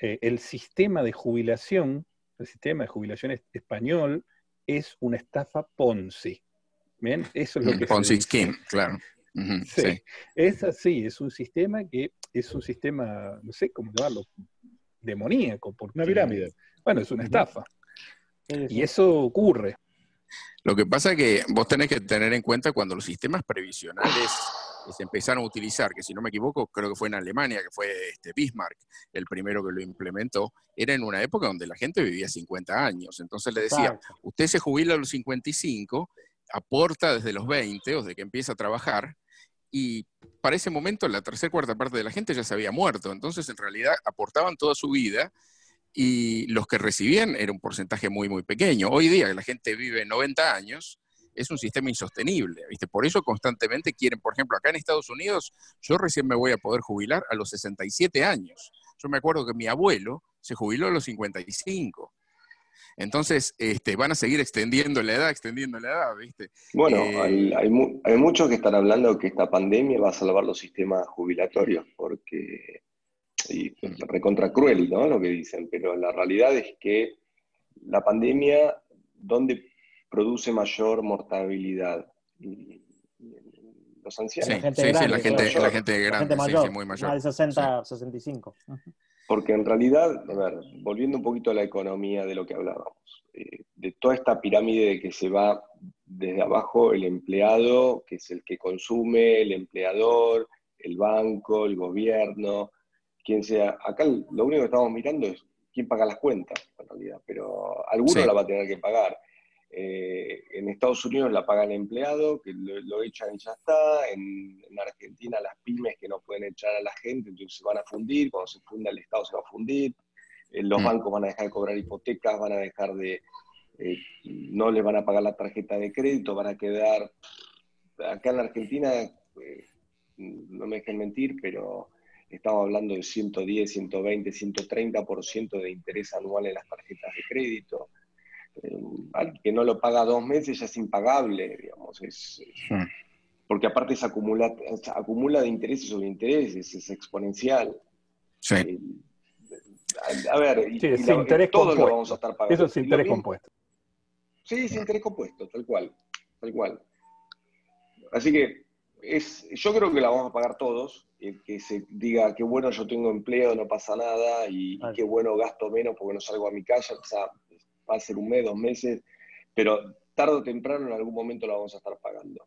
Speaker 6: eh, el sistema de jubilación, el sistema de jubilación español, es una estafa Ponzi. Bien, eso es lo que...
Speaker 4: Ponzi Scheme, claro.
Speaker 6: sí. Es así, es un sistema que es un sistema, no sé cómo llamarlo, demoníaco. Porque,
Speaker 2: una pirámide.
Speaker 6: Bueno, es una estafa. Y eso ocurre.
Speaker 4: Lo que pasa es que vos tenés que tener en cuenta cuando los sistemas previsionales se empezaron a utilizar, que si no me equivoco, creo que fue en Alemania, que fue este Bismarck el primero que lo implementó, era en una época donde la gente vivía 50 años. Entonces le decía, usted se jubila a los 55 aporta desde los 20 o desde que empieza a trabajar, y para ese momento la tercera cuarta parte de la gente ya se había muerto, entonces en realidad aportaban toda su vida y los que recibían era un porcentaje muy, muy pequeño. Hoy día que la gente vive 90 años, es un sistema insostenible, ¿viste? Por eso constantemente quieren, por ejemplo, acá en Estados Unidos, yo recién me voy a poder jubilar a los 67 años. Yo me acuerdo que mi abuelo se jubiló a los 55. Entonces, este, van a seguir extendiendo la edad, extendiendo la edad, ¿viste?
Speaker 7: Bueno, eh, hay, muchos que están hablando que esta pandemia va a salvar los sistemas jubilatorios, porque y mm. recontra cruel, ¿no? Lo que dicen, pero la realidad es que la pandemia, ¿dónde produce mayor mortalidad?
Speaker 3: Los ancianos.
Speaker 4: Sí, sí, la gente, la gente grande,
Speaker 3: mayor,
Speaker 4: muy mayor.
Speaker 3: Más de 60, 65.
Speaker 7: Porque en realidad, a ver, volviendo un poquito a la economía de lo que hablábamos, eh, de toda esta pirámide que se va desde abajo, el empleado, que es el que consume, el empleador, el banco, el gobierno, quien sea. Acá lo único que estamos mirando es quién paga las cuentas, en realidad, pero alguno la va a tener que pagar. Eh, en Estados Unidos la paga el empleado, que lo, echan y ya está. En, Argentina las pymes que no pueden echar a la gente, entonces se van a fundir. Cuando se funda el Estado se va a fundir. Eh, los mm. bancos van a dejar de cobrar hipotecas, van a dejar de... Eh, no les van a pagar la tarjeta de crédito, van a quedar... Acá en Argentina, no me dejen mentir, pero estamos hablando de 110, 120, 130% de interés anual en las tarjetas de crédito al que no lo paga dos meses ya es impagable, digamos. Es. Porque aparte se acumula, acumula de intereses sobre intereses, es exponencial.
Speaker 6: Sí.
Speaker 7: Eh, a, ver,
Speaker 6: y, interés todo lo vamos a estar pagando. Eso es interés compuesto.
Speaker 7: Sí, es interés compuesto, tal cual. Tal cual. Así que es, yo creo que la vamos a pagar todos. que se diga qué bueno yo tengo empleo, no pasa nada, y, qué bueno gasto menos porque no salgo a mi casa. O sea, va a ser un mes, dos meses, pero tarde o temprano en algún momento lo vamos a estar pagando.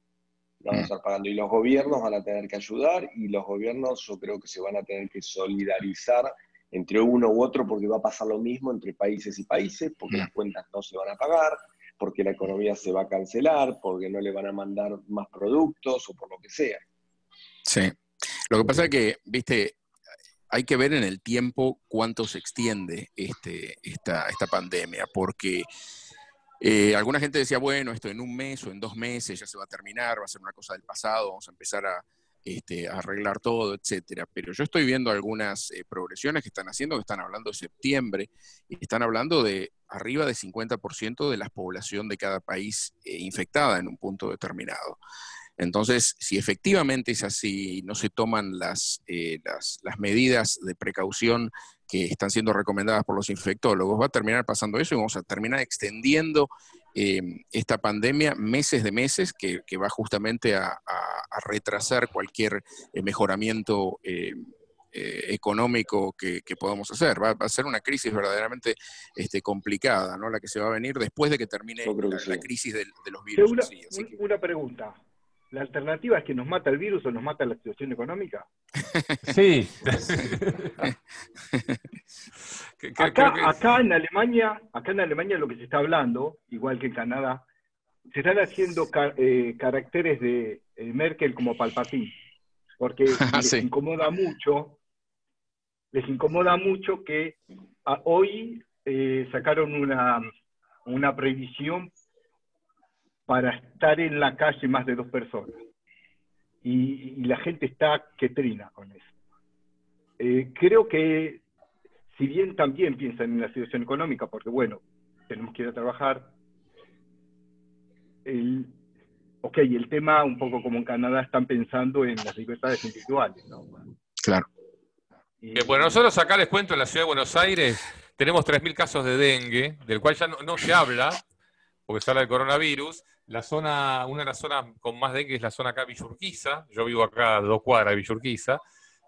Speaker 7: Lo vamos a estar pagando. Y los gobiernos van a tener que ayudar y los gobiernos yo creo que se van a tener que solidarizar entre uno u otro porque va a pasar lo mismo entre países y países, porque las cuentas no se van a pagar, porque la economía se va a cancelar, porque no le van a mandar más productos o por lo que sea.
Speaker 4: Sí. Lo que pasa es que, viste, hay que ver en el tiempo cuánto se extiende este, esta, esta pandemia, porque eh, alguna gente decía, bueno, esto en un mes o en dos meses ya se va a terminar, va a ser una cosa del pasado, vamos a empezar a, este, arreglar todo, etcétera. Pero yo estoy viendo algunas eh, progresiones que están haciendo, que están hablando de septiembre, y están hablando de arriba de 50% de la población de cada país eh, infectada en un punto determinado. Entonces, si efectivamente es así, no se toman eh, las, las, medidas de precaución que están siendo recomendadas por los infectólogos, va a terminar pasando eso y vamos a terminar extendiendo em, esta pandemia meses de meses que, va justamente a, retrasar cualquier eh, mejoramiento eh, económico que, podamos hacer. Va, a ser una crisis verdaderamente este, complicada, ¿no? La que se va a venir después de que termine la, crisis de, los virus.
Speaker 5: una pregunta. ¿La alternativa es que nos mata el virus o nos mata la situación económica?
Speaker 1: Sí.
Speaker 5: acá, en Alemania, acá en Alemania lo que se está hablando, igual que en Canadá, se están haciendo eh, caracteres de eh, Merkel como Palpatín, porque les incomoda mucho, les incomoda mucho que ah, hoy eh, sacaron una, una prohibición para estar en la calle más de dos personas. Y, la gente está que trina con eso. Eh, creo que, si bien también piensan en la situación económica, porque bueno, tenemos que ir a trabajar, el, ok, el tema, un poco como en Canadá, están pensando en las libertades individuales, ¿no?
Speaker 4: Claro.
Speaker 1: bueno, nosotros acá les cuento, en la ciudad de Buenos Aires tenemos 3.000 casos de dengue, del cual ya no, no se habla, porque se habla del coronavirus, la zona, una de las zonas con más dengue es la zona acá Villurquiza. Yo vivo acá a dos cuadras de Villurquiza.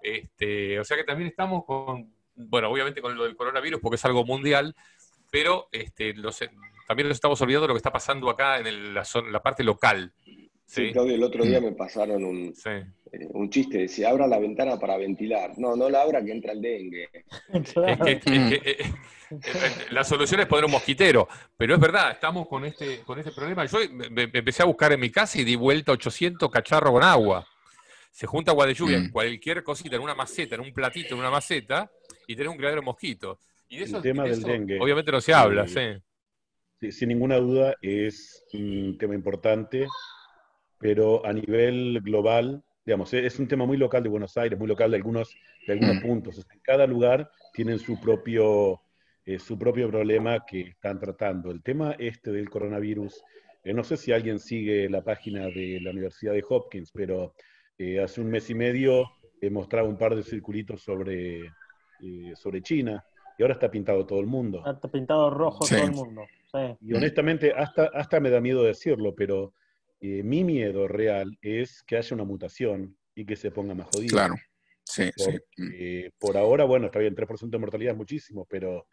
Speaker 1: Este, o sea que también estamos con, bueno, obviamente con lo del coronavirus porque es algo mundial, pero este, también nos estamos olvidando de lo que está pasando acá en la, zona, la parte local.
Speaker 7: Sí, Claudio, el otro día me pasaron un, eh, un chiste, decía, abra la ventana para ventilar. No, no la abra que entra el dengue.
Speaker 1: la solución es poner un mosquitero, pero es verdad, estamos con este, con este problema. Yo me, empecé a buscar en mi casa y di vuelta 800 cacharros con agua. Se junta agua de lluvia, en mm. cualquier cosita, en una maceta, en un platito, en una maceta, y tenés un criadero de mosquitos. Y de eso,
Speaker 2: el tema del dengue.
Speaker 1: Obviamente no se habla, sí.
Speaker 2: Sin ninguna duda es un tema importante, pero a nivel global, digamos, es un tema muy local de Buenos Aires, muy local de algunos, de algunos mm. puntos. En cada lugar tienen su propio eh, su propio problema que están tratando. El tema este del coronavirus, eh, no sé si alguien sigue la página de la Universidad de Hopkins, pero eh, hace un mes y medio he mostrado un par de circulitos sobre, sobre China y ahora está pintado todo el mundo.
Speaker 3: Está pintado rojo todo el mundo.
Speaker 2: Y honestamente, hasta, hasta me da miedo decirlo, pero mi miedo real es que haya una mutación y que se ponga más jodido.
Speaker 4: Claro. Sí,
Speaker 2: sí. Por ahora, bueno, está bien, 3% de mortalidad es muchísimo, pero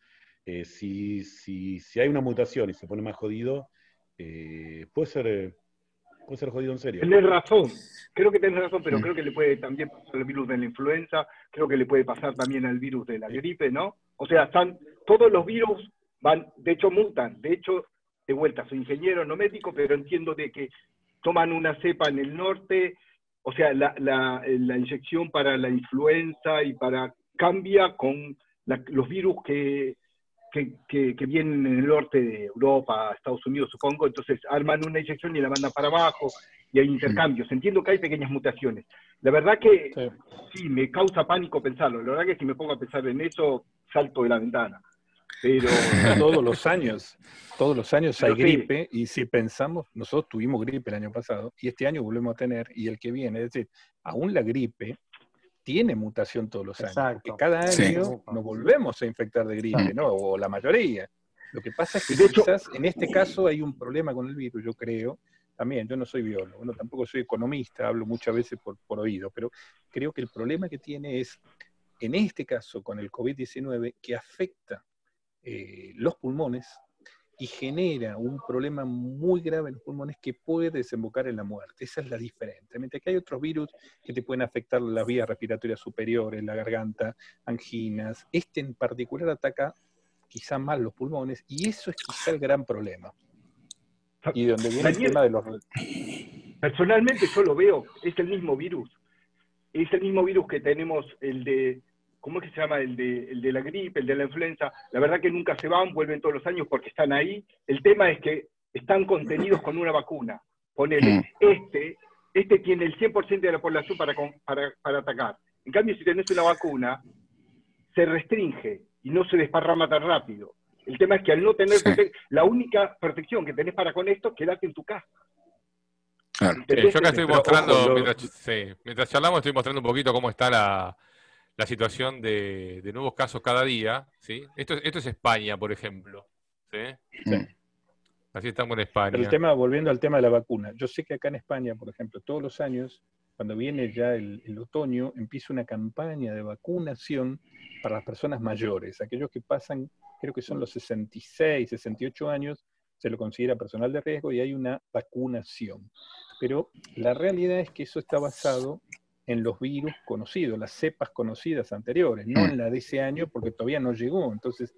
Speaker 2: eh, si, si, si, hay una mutación y se pone más jodido, eh, puede, ser, eh, puede ser jodido en serio.
Speaker 5: Tienes razón, creo que tienes razón, pero mm. creo que le puede también pasar el virus de la influenza, creo que le puede pasar también al virus de la gripe, ¿no? O sea, están, todos los virus van, de hecho mutan, de hecho de vuelta, soy ingeniero, no médico, pero entiendo de que toman una cepa en el norte, o sea, la, la, la inyección para la influenza y para cambia con los virus que, que, que, vienen en el norte de Europa, Estados Unidos, supongo, entonces arman una inyección y la mandan para abajo y hay intercambios. Entiendo que hay pequeñas mutaciones. La verdad que sí. me causa pánico pensarlo. La verdad que si me pongo a pensar en eso, salto de la ventana.
Speaker 6: Pero todos los años, todos los años hay gripe y si pensamos, nosotros tuvimos gripe el año pasado y este año volvemos a tener y el que viene, es decir, aún la gripe tiene mutación todos los años. Porque cada año nos volvemos a infectar de gripe, mm. ¿no? O la mayoría. Lo que pasa es que quizás en este caso hay un problema con el virus, yo creo. También, yo no soy biólogo, no, tampoco soy economista, hablo muchas veces por, por oído, pero creo que el problema que tiene es, en este caso con el COVID-19, que afecta eh, los pulmones y genera un problema muy grave en los pulmones que puede desembocar en la muerte. Esa es la diferencia. Mientras que hay otros virus que te pueden afectar las vías respiratorias superiores, la garganta, anginas. Este en particular ataca quizá más los pulmones y eso es quizá el gran problema.
Speaker 5: Y donde viene el tema de los... Personalmente yo lo veo, es el mismo virus. Es el mismo virus que tenemos el de ¿cómo es que se llama? El de, el de la gripe, el de la influenza. La verdad que nunca se van, vuelven todos los años porque están ahí. El tema es que están contenidos con una vacuna. Ponele, mm. este, este tiene el 100% de la población para, para, para atacar. En cambio, si tenés una vacuna, se restringe y no se desparrama tan rápido. El tema es que al no tener la única protección que tenés para con esto, es quedarte en tu casa.
Speaker 1: Claro. yo acá estoy mostrando, mientras charlamos, estoy mostrando un poquito cómo está la, la situación de, nuevos casos cada día, ¿sí? Esto, esto es España, por ejemplo, ¿sí? Así estamos en España.
Speaker 6: el tema, volviendo al tema de la vacuna, yo sé que acá en España, por ejemplo, todos los años, cuando viene ya el, otoño, empieza una campaña de vacunación para las personas mayores, aquellos que pasan, creo que son los 66, 68 años, se lo considera personal de riesgo y hay una vacunación. Pero la realidad es que eso está basado en los virus conocidos, las cepas conocidas anteriores, no en la de ese año porque todavía no llegó. Entonces,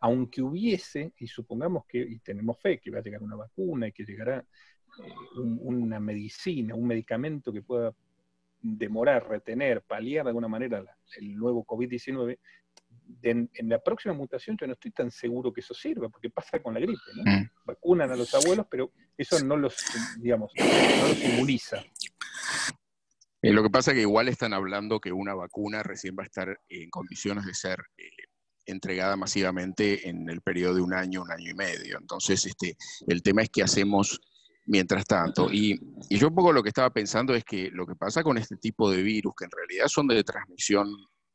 Speaker 6: aunque hubiese, y supongamos que, y tenemos fe que va a llegar una vacuna y que llegará eh, una medicina, un medicamento que pueda demorar, retener, paliar de alguna manera el nuevo COVID-19, en, la próxima mutación yo no estoy tan seguro que eso sirva, porque pasa con la gripe, ¿no? Mm. Vacunan a los abuelos, pero eso no los, digamos, no los inmuniza.
Speaker 4: Eh, lo que pasa es que igual están hablando que una vacuna recién va a estar en condiciones de ser eh, entregada masivamente en el periodo de un año, un año y medio. Entonces, este, el tema es qué hacemos mientras tanto. Y, yo un poco lo que estaba pensando es que lo que pasa con este tipo de virus, que en realidad son de transmisión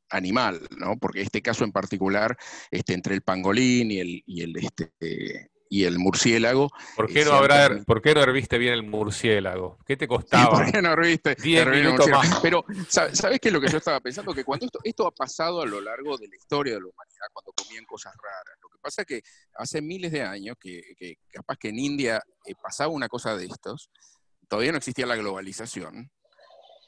Speaker 4: animal, ¿no? Porque este caso en particular, este, entre el pangolín y el, y el, este, y el murciélago.
Speaker 1: ¿Por qué, no habrá, ¿Por qué no herviste bien el murciélago? ¿Qué te costaba?
Speaker 4: ¿Por qué no herviste? 10 minutos más. Pero, ¿sabes qué es lo que yo estaba pensando? Que cuando esto, esto ha pasado a lo largo de la historia de la humanidad, cuando comían cosas raras. Lo que pasa es que hace miles de años, que, que capaz que en India eh, pasaba una cosa de estos, todavía no existía la globalización,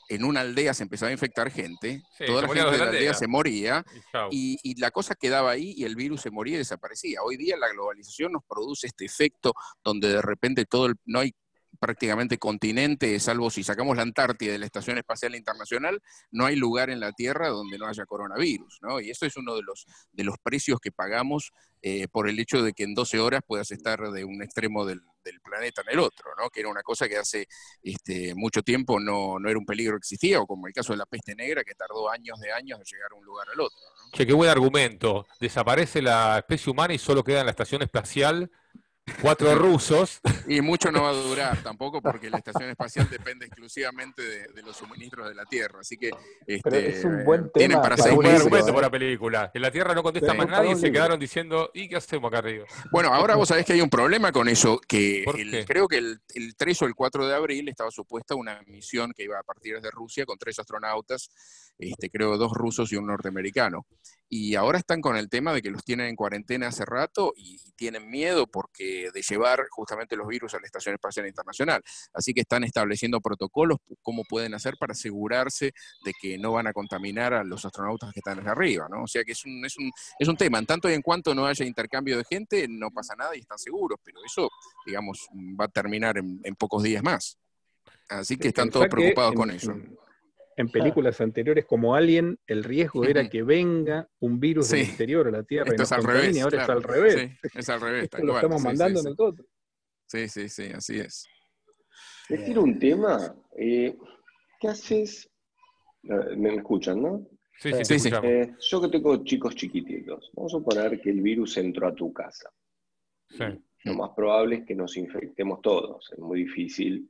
Speaker 4: en una aldea se empezaba a infectar gente, toda la gente de la aldea, se moría y, la cosa quedaba ahí y el virus se moría y desaparecía. Hoy día la globalización nos produce este efecto donde de repente todo no hay prácticamente continente, salvo si sacamos la Antártida de la Estación Espacial Internacional, no hay lugar en la Tierra donde no haya coronavirus, ¿no? Y eso es uno de los, de los precios que pagamos eh, por el hecho de que en 12 horas puedas estar de un extremo del, planeta en el otro, ¿no? Que era una cosa que hace este, mucho tiempo no, no, era un peligro que existía, o como el caso de la peste negra, que tardó años de años en llegar a un lugar al otro.
Speaker 1: Che, qué buen argumento. Desaparece la especie humana y solo queda en la estación espacial cuatro rusos.
Speaker 4: Y mucho no va a durar tampoco porque la estación espacial depende exclusivamente de, los suministros de la Tierra. Así que
Speaker 6: este, es un buen tema tienen
Speaker 1: para seguir. Un argumento por la película. En la Tierra no contesta más nadie y se quedaron diciendo, ¿y qué hacemos acá arriba?
Speaker 4: Bueno, ahora vos sabés que hay un problema con eso, que creo que el, el 3 o el 4 de abril estaba supuesta una misión que iba a partir desde Rusia con tres astronautas, este, creo dos rusos y un norteamericano. Y ahora están con el tema de que los tienen en cuarentena hace rato y, tienen miedo porque de llevar justamente los virus a la Estación Espacial Internacional. Así que están estableciendo protocolos, cómo pueden hacer para asegurarse de que no van a contaminar a los astronautas que están allá arriba, ¿no? O sea que es un, es un, es un tema. En tanto y en cuanto no haya intercambio de gente, no pasa nada y están seguros, pero eso, digamos, va a terminar en, pocos días más. Así que están todos preocupados con eso
Speaker 6: en películas anteriores como Alien, el riesgo era que venga un virus del exterior a la Tierra
Speaker 4: y
Speaker 6: es
Speaker 4: al revés,
Speaker 6: ahora es al revés.
Speaker 4: es al revés.
Speaker 6: lo estamos mandando nosotros.
Speaker 4: Sí, sí, sí, así es.
Speaker 7: Decir un tema, eh, ¿qué haces? Me escuchan, ¿no?
Speaker 1: Sí, sí, sí.
Speaker 7: Eh, yo que tengo chicos chiquititos, vamos a suponer que el virus entró a tu casa. Lo más probable es que nos infectemos todos. Es muy difícil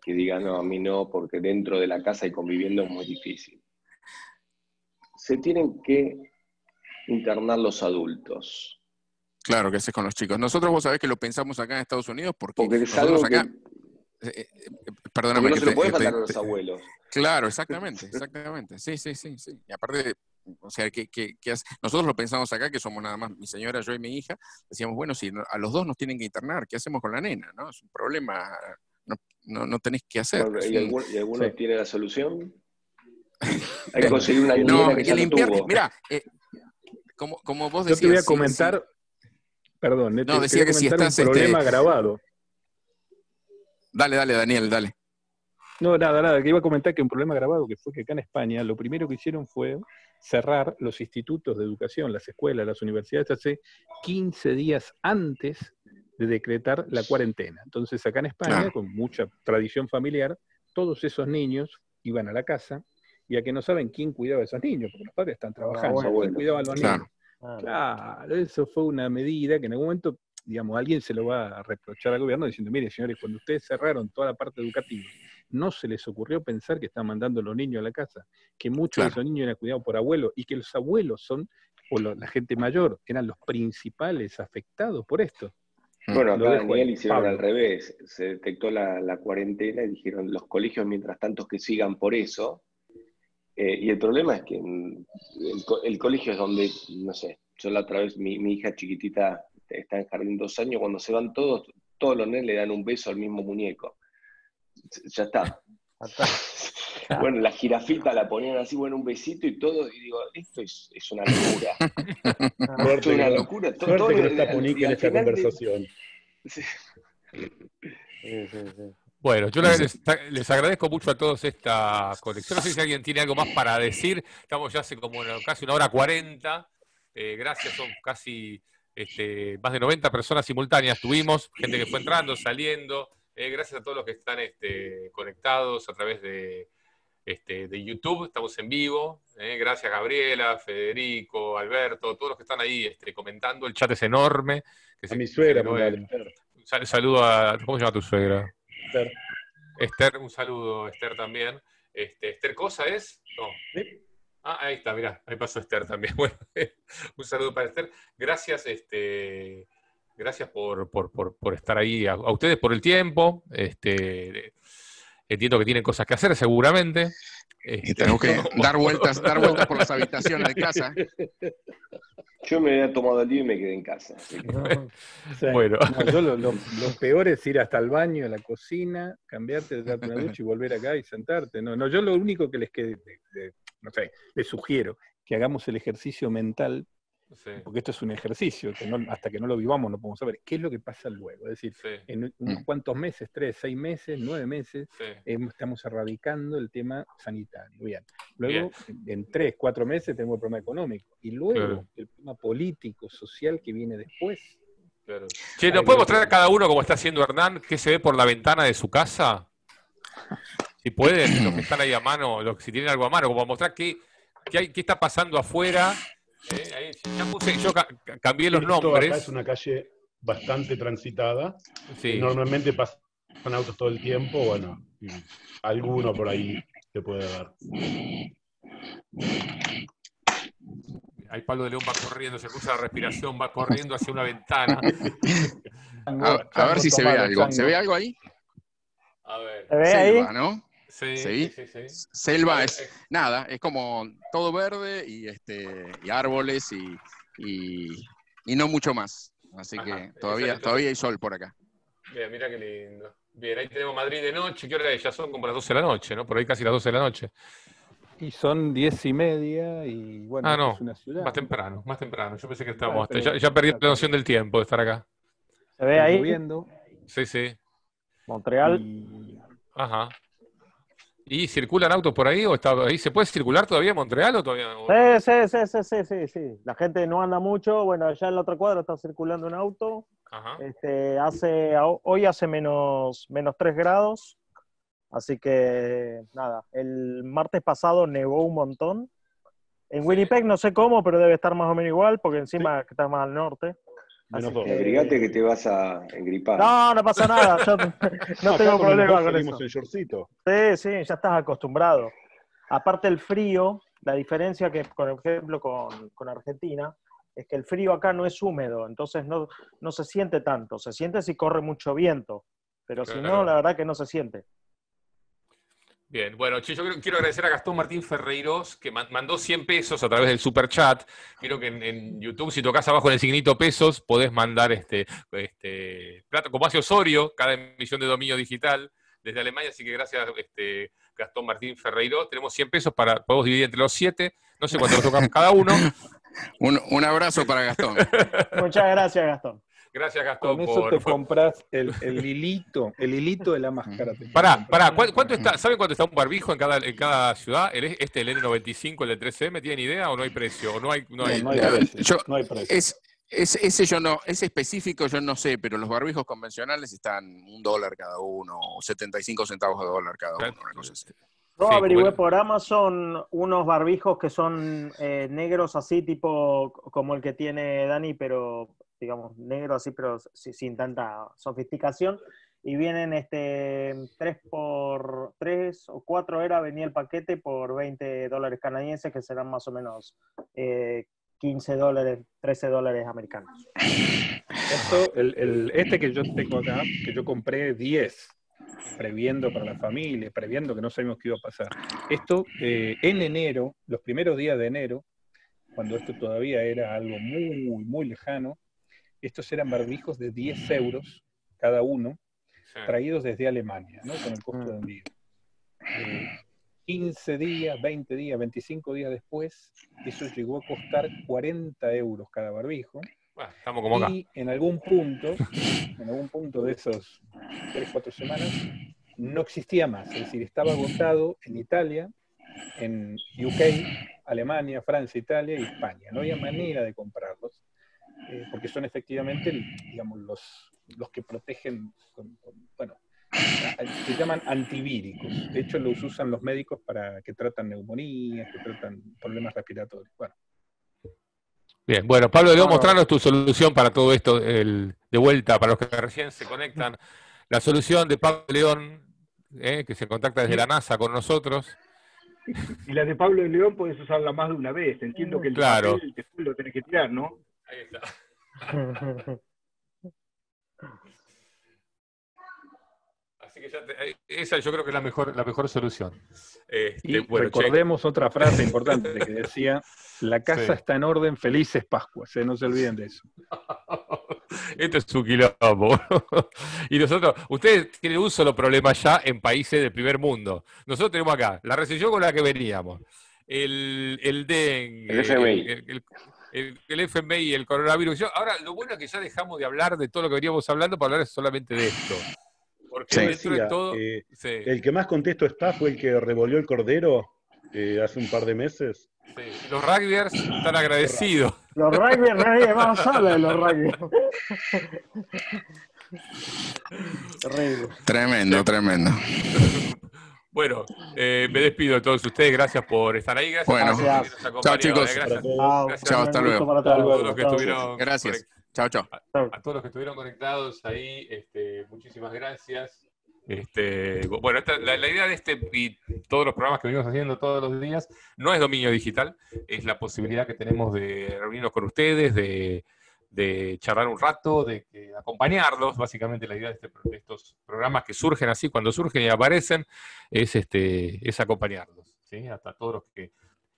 Speaker 7: que digan, no, a mí no, porque dentro de la casa y conviviendo es muy difícil. Se tienen que internar los adultos.
Speaker 4: Claro, que es con los chicos. Nosotros vos sabés que lo pensamos acá en Estados Unidos porque,
Speaker 7: porque es algo acá...
Speaker 4: Eh, eh, perdóname.
Speaker 7: no se lo puede mandar a los abuelos.
Speaker 4: Claro, exactamente, exactamente. Sí, sí, sí, sí. Y aparte, o sea, que, que, nosotros lo pensamos acá, que somos nada más mi señora, yo y mi hija, decíamos, bueno, si a los dos nos tienen que internar, ¿qué hacemos con la nena? ¿no? Es un problema no, no, tenés que hacer.
Speaker 7: ¿Y, alguno, tiene la solución? Hay que conseguir una no, que, limpiar,
Speaker 4: Mira, eh, como, como, vos
Speaker 6: decías. Yo te voy a comentar, perdón,
Speaker 4: no, te, decía que si estás
Speaker 6: un problema este, grabado.
Speaker 4: Dale, dale, Daniel, dale.
Speaker 6: No, nada, nada, que iba a comentar que un problema grabado que fue que acá en España lo primero que hicieron fue cerrar los institutos de educación, las escuelas, las universidades hace 15 días antes de decretar la cuarentena. Entonces, acá en España, con mucha tradición familiar, todos esos niños iban a la casa y a que no saben quién cuidaba a esos niños, porque los padres están trabajando, ¿quién cuidaba a los niños? Claro, eso fue una medida que en algún momento, digamos, alguien se lo va a reprochar al gobierno diciendo, mire, señores, cuando ustedes cerraron toda la parte educativa, no se les ocurrió pensar que están mandando a los niños a la casa, que muchos de esos niños eran cuidados por abuelos y que los abuelos son, o la gente mayor, eran los principales afectados por esto.
Speaker 7: Mm. Bueno, acá Daniel hicieron al revés. Se detectó la, cuarentena y dijeron los colegios, mientras tanto, que sigan por eso. Eh, y el problema es que el, colegio es donde, no sé, yo la otra vez, mi, hija chiquitita está en jardín dos años, cuando se van todos, todos los nenes le dan un beso al mismo muñeco. Ya está. Bueno, la jirafita la ponían así, bueno, un besito y todo, y digo, esto es, es una locura.
Speaker 2: es una locura. Todo, todo que no está Ponique en esta conversación.
Speaker 1: Bueno, yo les, agradezco mucho a todos esta conexión. No sé si alguien tiene algo más para decir. Estamos ya hace como casi una hora cuarenta. Eh, gracias, son casi este, más de 90 personas simultáneas. Tuvimos gente que fue entrando, saliendo. Eh, gracias a todos los que están este, conectados a través de, este, de YouTube, estamos en vivo. Eh, gracias Gabriela, Federico, Alberto, todos los que están ahí este, comentando. El chat es enorme.
Speaker 2: a mi suegra,
Speaker 1: Un saludo a. ¿Cómo se llama tu suegra? Esther. Esther, un saludo, Esther también. Este, ¿Esther Cosa es? No. Ah, ahí está, mirá, ahí pasó Esther también. Bueno, un saludo para Esther. Gracias, este, gracias por, estar ahí, a, a, ustedes por el tiempo. Este, Entiendo que tienen cosas que hacer, seguramente.
Speaker 4: Y tengo que dar vueltas, dar vueltas por las habitaciones de casa.
Speaker 7: Yo me había tomado el día y me quedé en casa.
Speaker 6: bueno. lo, peor es ir hasta el baño, a la cocina, cambiarte, darte una ducha y volver acá y sentarte. No, no, yo lo único que les quede, no sé, les sugiero que hagamos el ejercicio mental porque esto es un ejercicio, que hasta que no lo vivamos no podemos saber qué es lo que pasa luego. Es decir, en unos mm. cuantos meses, tres, seis meses, nueve meses, estamos erradicando el tema sanitario. Bien. Luego, en tres, cuatro meses tenemos el problema económico. Y luego el problema político, social que viene después.
Speaker 1: Claro. ¿nos puede mostrar a cada uno, como está haciendo Hernán, qué se ve por la ventana de su casa? Si pueden, los que están ahí a mano, los, si tienen algo a mano, como mostrar qué, qué, hay, qué está pasando afuera yo cambié los nombres.
Speaker 2: es una calle bastante transitada. Normalmente pasan autos todo el tiempo, bueno, alguno por ahí te puede dar.
Speaker 1: Ahí Pablo de León va corriendo, se escucha la respiración, va corriendo hacia una ventana.
Speaker 4: a, ver si se ve algo. ¿Se ve algo ahí?
Speaker 1: A ver.
Speaker 3: ¿Se ve ahí?
Speaker 4: ¿no? Sí, sí, sí, Selva es nada, es como todo verde y este y árboles y, y, no mucho más. Así que todavía, todavía hay sol por acá.
Speaker 1: Bien, mira qué lindo. Bien, ahí tenemos Madrid de noche. ¿Qué hora es? Ya son como las 12 de la noche, ¿no? Por ahí casi las 12 de la noche.
Speaker 6: Y son diez y media y bueno,
Speaker 1: ah, no, es una ciudad. Más temprano, más temprano. Yo pensé que estábamos. ya, ya, perdí la noción del tiempo de estar acá.
Speaker 3: ¿Se ve ahí?
Speaker 6: Viendo.
Speaker 1: Sí, sí.
Speaker 3: Montreal.
Speaker 1: Ajá. ¿Y circulan autos por ahí o está ahí? ¿Se puede circular todavía en Montreal o todavía
Speaker 3: no? Sí, sí, sí, sí, sí, sí, La gente no anda mucho. Bueno, allá en la otra cuadra está circulando un auto. Ajá. Este, hace, hoy hace menos, menos 3 grados. Así que nada, el martes pasado nevó un montón. En Winnipeg no sé cómo, pero debe estar más o menos igual, porque encima está más al norte.
Speaker 7: Menos dos. Que... que te vas a engripar.
Speaker 3: No, no pasa nada. Yo no, tengo problema con eso.
Speaker 2: En
Speaker 3: Sí, sí, ya estás acostumbrado. Aparte el frío, la diferencia que, por ejemplo, con, con Argentina, es que el frío acá no es húmedo, entonces no, no se siente tanto. Se siente si corre mucho viento, pero si no, la verdad que no se siente.
Speaker 1: Bien, bueno, yo quiero agradecer a Gastón Martín Ferreiros, que mandó 100 pesos a través del super chat. Quiero que en, YouTube, si tocas abajo en el signito pesos, podés mandar este, este plato, como hace Osorio, cada emisión de dominio digital desde Alemania. Así que gracias, este, Gastón Martín Ferreiros. Tenemos 100 pesos para, podemos dividir entre los 7. No sé cuánto nos tocamos cada uno.
Speaker 4: un, un abrazo para Gastón.
Speaker 3: Muchas gracias, Gastón.
Speaker 1: Gracias, Gastón.
Speaker 6: Con eso te compras el, el, hilito, el hilito de la máscara.
Speaker 1: Pará, pará, ¿cuánto está, ¿saben cuánto está un barbijo en cada, en cada ciudad? ¿Este, el N95, el de 3M, tienen idea o no hay precio?
Speaker 6: no hay, no hay, precio. no hay precio.
Speaker 4: Es, ese yo no, ese específico yo no sé, pero los barbijos convencionales están un dólar cada uno, o 75 centavos de dólar cada uno, una cosa así.
Speaker 3: Yo averigüé por Amazon unos barbijos que son eh, negros así, tipo como el que tiene Dani, pero digamos, negro así, pero sin tanta sofisticación. Y vienen este, 3 por 3 o 4 era, venía el paquete por 20 dólares canadienses, que serán más o menos 15 eh, dólares, 13 dólares americanos.
Speaker 6: Esto, el, este que yo tengo acá, que yo compré 10, previendo para la familia, previendo que no sabíamos qué iba a pasar. Esto, eh, en enero, los primeros días de enero, cuando esto todavía era algo muy, muy lejano, estos eran barbijos de 10 euros cada uno, traídos desde Alemania, ¿no? con el costo de envío. 15 días, 20 días, 25 días después, eso llegó a costar 40 euros cada barbijo.
Speaker 1: estamos como acá.
Speaker 6: Y en algún punto, en algún punto de esos 3, 4 semanas, no existía más. Es decir, estaba agotado en Italia, en UK, Alemania, Francia, Italia y España. No había manera de comprarlos. Eh, porque son efectivamente, digamos, los, los que protegen, bueno, se llaman antivíricos. De hecho, los usan los médicos para que tratan neumonías, que tratan problemas respiratorios. Bueno.
Speaker 1: Bien, bueno, Pablo, debo mostrarnos tu solución para todo esto, el, de vuelta, para los que recién se conectan. La solución de Pablo León, eh, que se contacta desde la NASA con nosotros.
Speaker 5: Y la de Pablo León puedes usarla más de una vez. Entiendo que el
Speaker 1: claro.
Speaker 5: papel lo tenés que tirar, ¿no? Ahí está.
Speaker 1: Así que ya eh, esa yo creo que es la mejor, la mejor solución.
Speaker 6: Este, y recordemos otra frase importante que decía, la casa está en orden, felices Pascuas, ¿eh? no se olviden de eso.
Speaker 1: Esto es su quilombo. y nosotros, ustedes tienen un solo problema ya en países del primer mundo. Nosotros tenemos acá la recesión con la que veníamos, el, el dengue,
Speaker 7: el,
Speaker 1: el, el FMI y el coronavirus. ahora, lo bueno es que ya dejamos de hablar de todo lo que veníamos hablando para hablar solamente de esto.
Speaker 2: Porque dentro de todo. Eh, el que más contesto está fue el que revolvió el cordero eh, hace un par de meses.
Speaker 1: Sí. Los rugbyers están agradecidos.
Speaker 3: Los rugbyers, nadie más habla de los rugbyers.
Speaker 4: tremendo, tremendo.
Speaker 1: Bueno, eh, me despido de todos ustedes. Gracias por estar ahí. Gracias
Speaker 4: bueno, chao chicos.
Speaker 1: Eh, gracias.
Speaker 4: Chao, hasta luego.
Speaker 1: A todos los que estuvieron.
Speaker 4: Gracias. Chao, chao.
Speaker 1: A, todos los que estuvieron conectados ahí, este, muchísimas gracias. Este, bueno, la, idea de este y todos los programas que venimos haciendo todos los días no es dominio digital, es la posibilidad que tenemos de reunirnos con ustedes, de, de charlar un rato, de, acompañarlos. Básicamente la idea este de, estos programas que surgen así, cuando surgen y aparecen, es, este, es acompañarlos. ¿sí? Hasta todos los que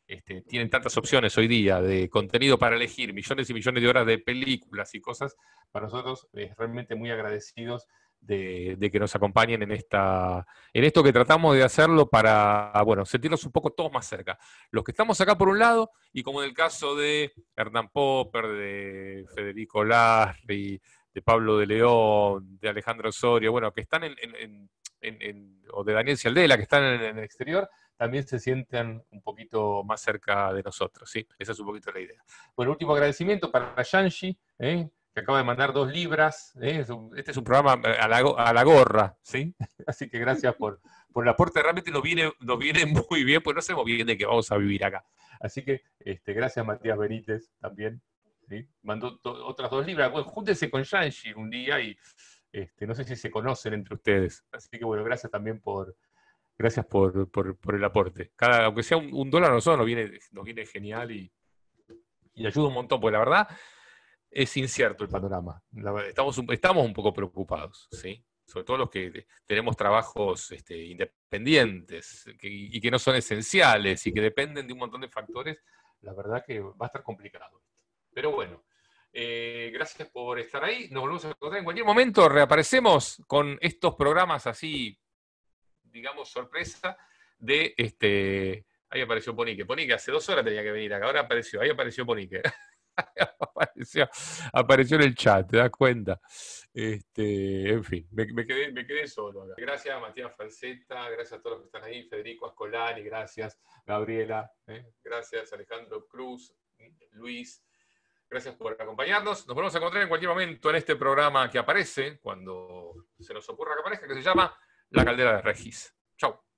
Speaker 1: este, tienen tantas opciones hoy día de contenido para elegir, millones y millones de horas de películas y cosas, para nosotros es realmente muy agradecidos de, que nos acompañen en, esta, en esto que tratamos de hacerlo para, bueno, sentirnos un poco todos más cerca. Los que estamos acá por un lado, y como en el caso de Hernán Popper, de Federico Larry, de Pablo de León, de Alejandro Osorio, bueno, que están en, o de Daniel Cialdela, que están en, el exterior, también se sientan un poquito más cerca de nosotros, ¿sí? Esa es un poquito la idea. Bueno, último agradecimiento para Yanshi, ¿eh? Que acaba de mandar dos libras. ¿eh? Este es un programa a la, gorra, ¿sí? Así que gracias por, por el aporte. Realmente nos viene, nos viene muy bien, pues no sabemos bien de qué vamos a vivir acá. Así que este, gracias Matías Benítez también. ¿sí? Mandó otras dos libras. Bueno, júntense con Yanshi un día y este, no sé si se conocen entre ustedes. Así que bueno, gracias también por, Gracias por, el aporte. Cada, aunque sea un, dólar a nosotros nos viene, nos viene genial y, ayuda un montón, porque la verdad es incierto el panorama. estamos, estamos un poco preocupados, ¿sí? sobre todo los que tenemos trabajos este, independientes y que no son esenciales y que dependen de un montón de factores, la verdad que va a estar complicado. Pero bueno, eh, gracias por estar ahí. Nos volvemos a encontrar en cualquier momento. Reaparecemos con estos programas así digamos, sorpresa de este. Ahí apareció Ponique. Ponique hace dos horas tenía que venir acá, ahora apareció, ahí apareció Ponique. apareció, en el chat, ¿te das cuenta? Este, en fin, me, quedé, solo. Gracias Matías Falseta, gracias a todos los que están ahí, Federico Ascolani, gracias Gabriela, ¿eh? gracias Alejandro Cruz, Luis, gracias por acompañarnos. Nos volvemos a encontrar en cualquier momento en este programa que aparece, cuando se nos ocurra que aparezca, que se llama la caldera de Regis. Chau.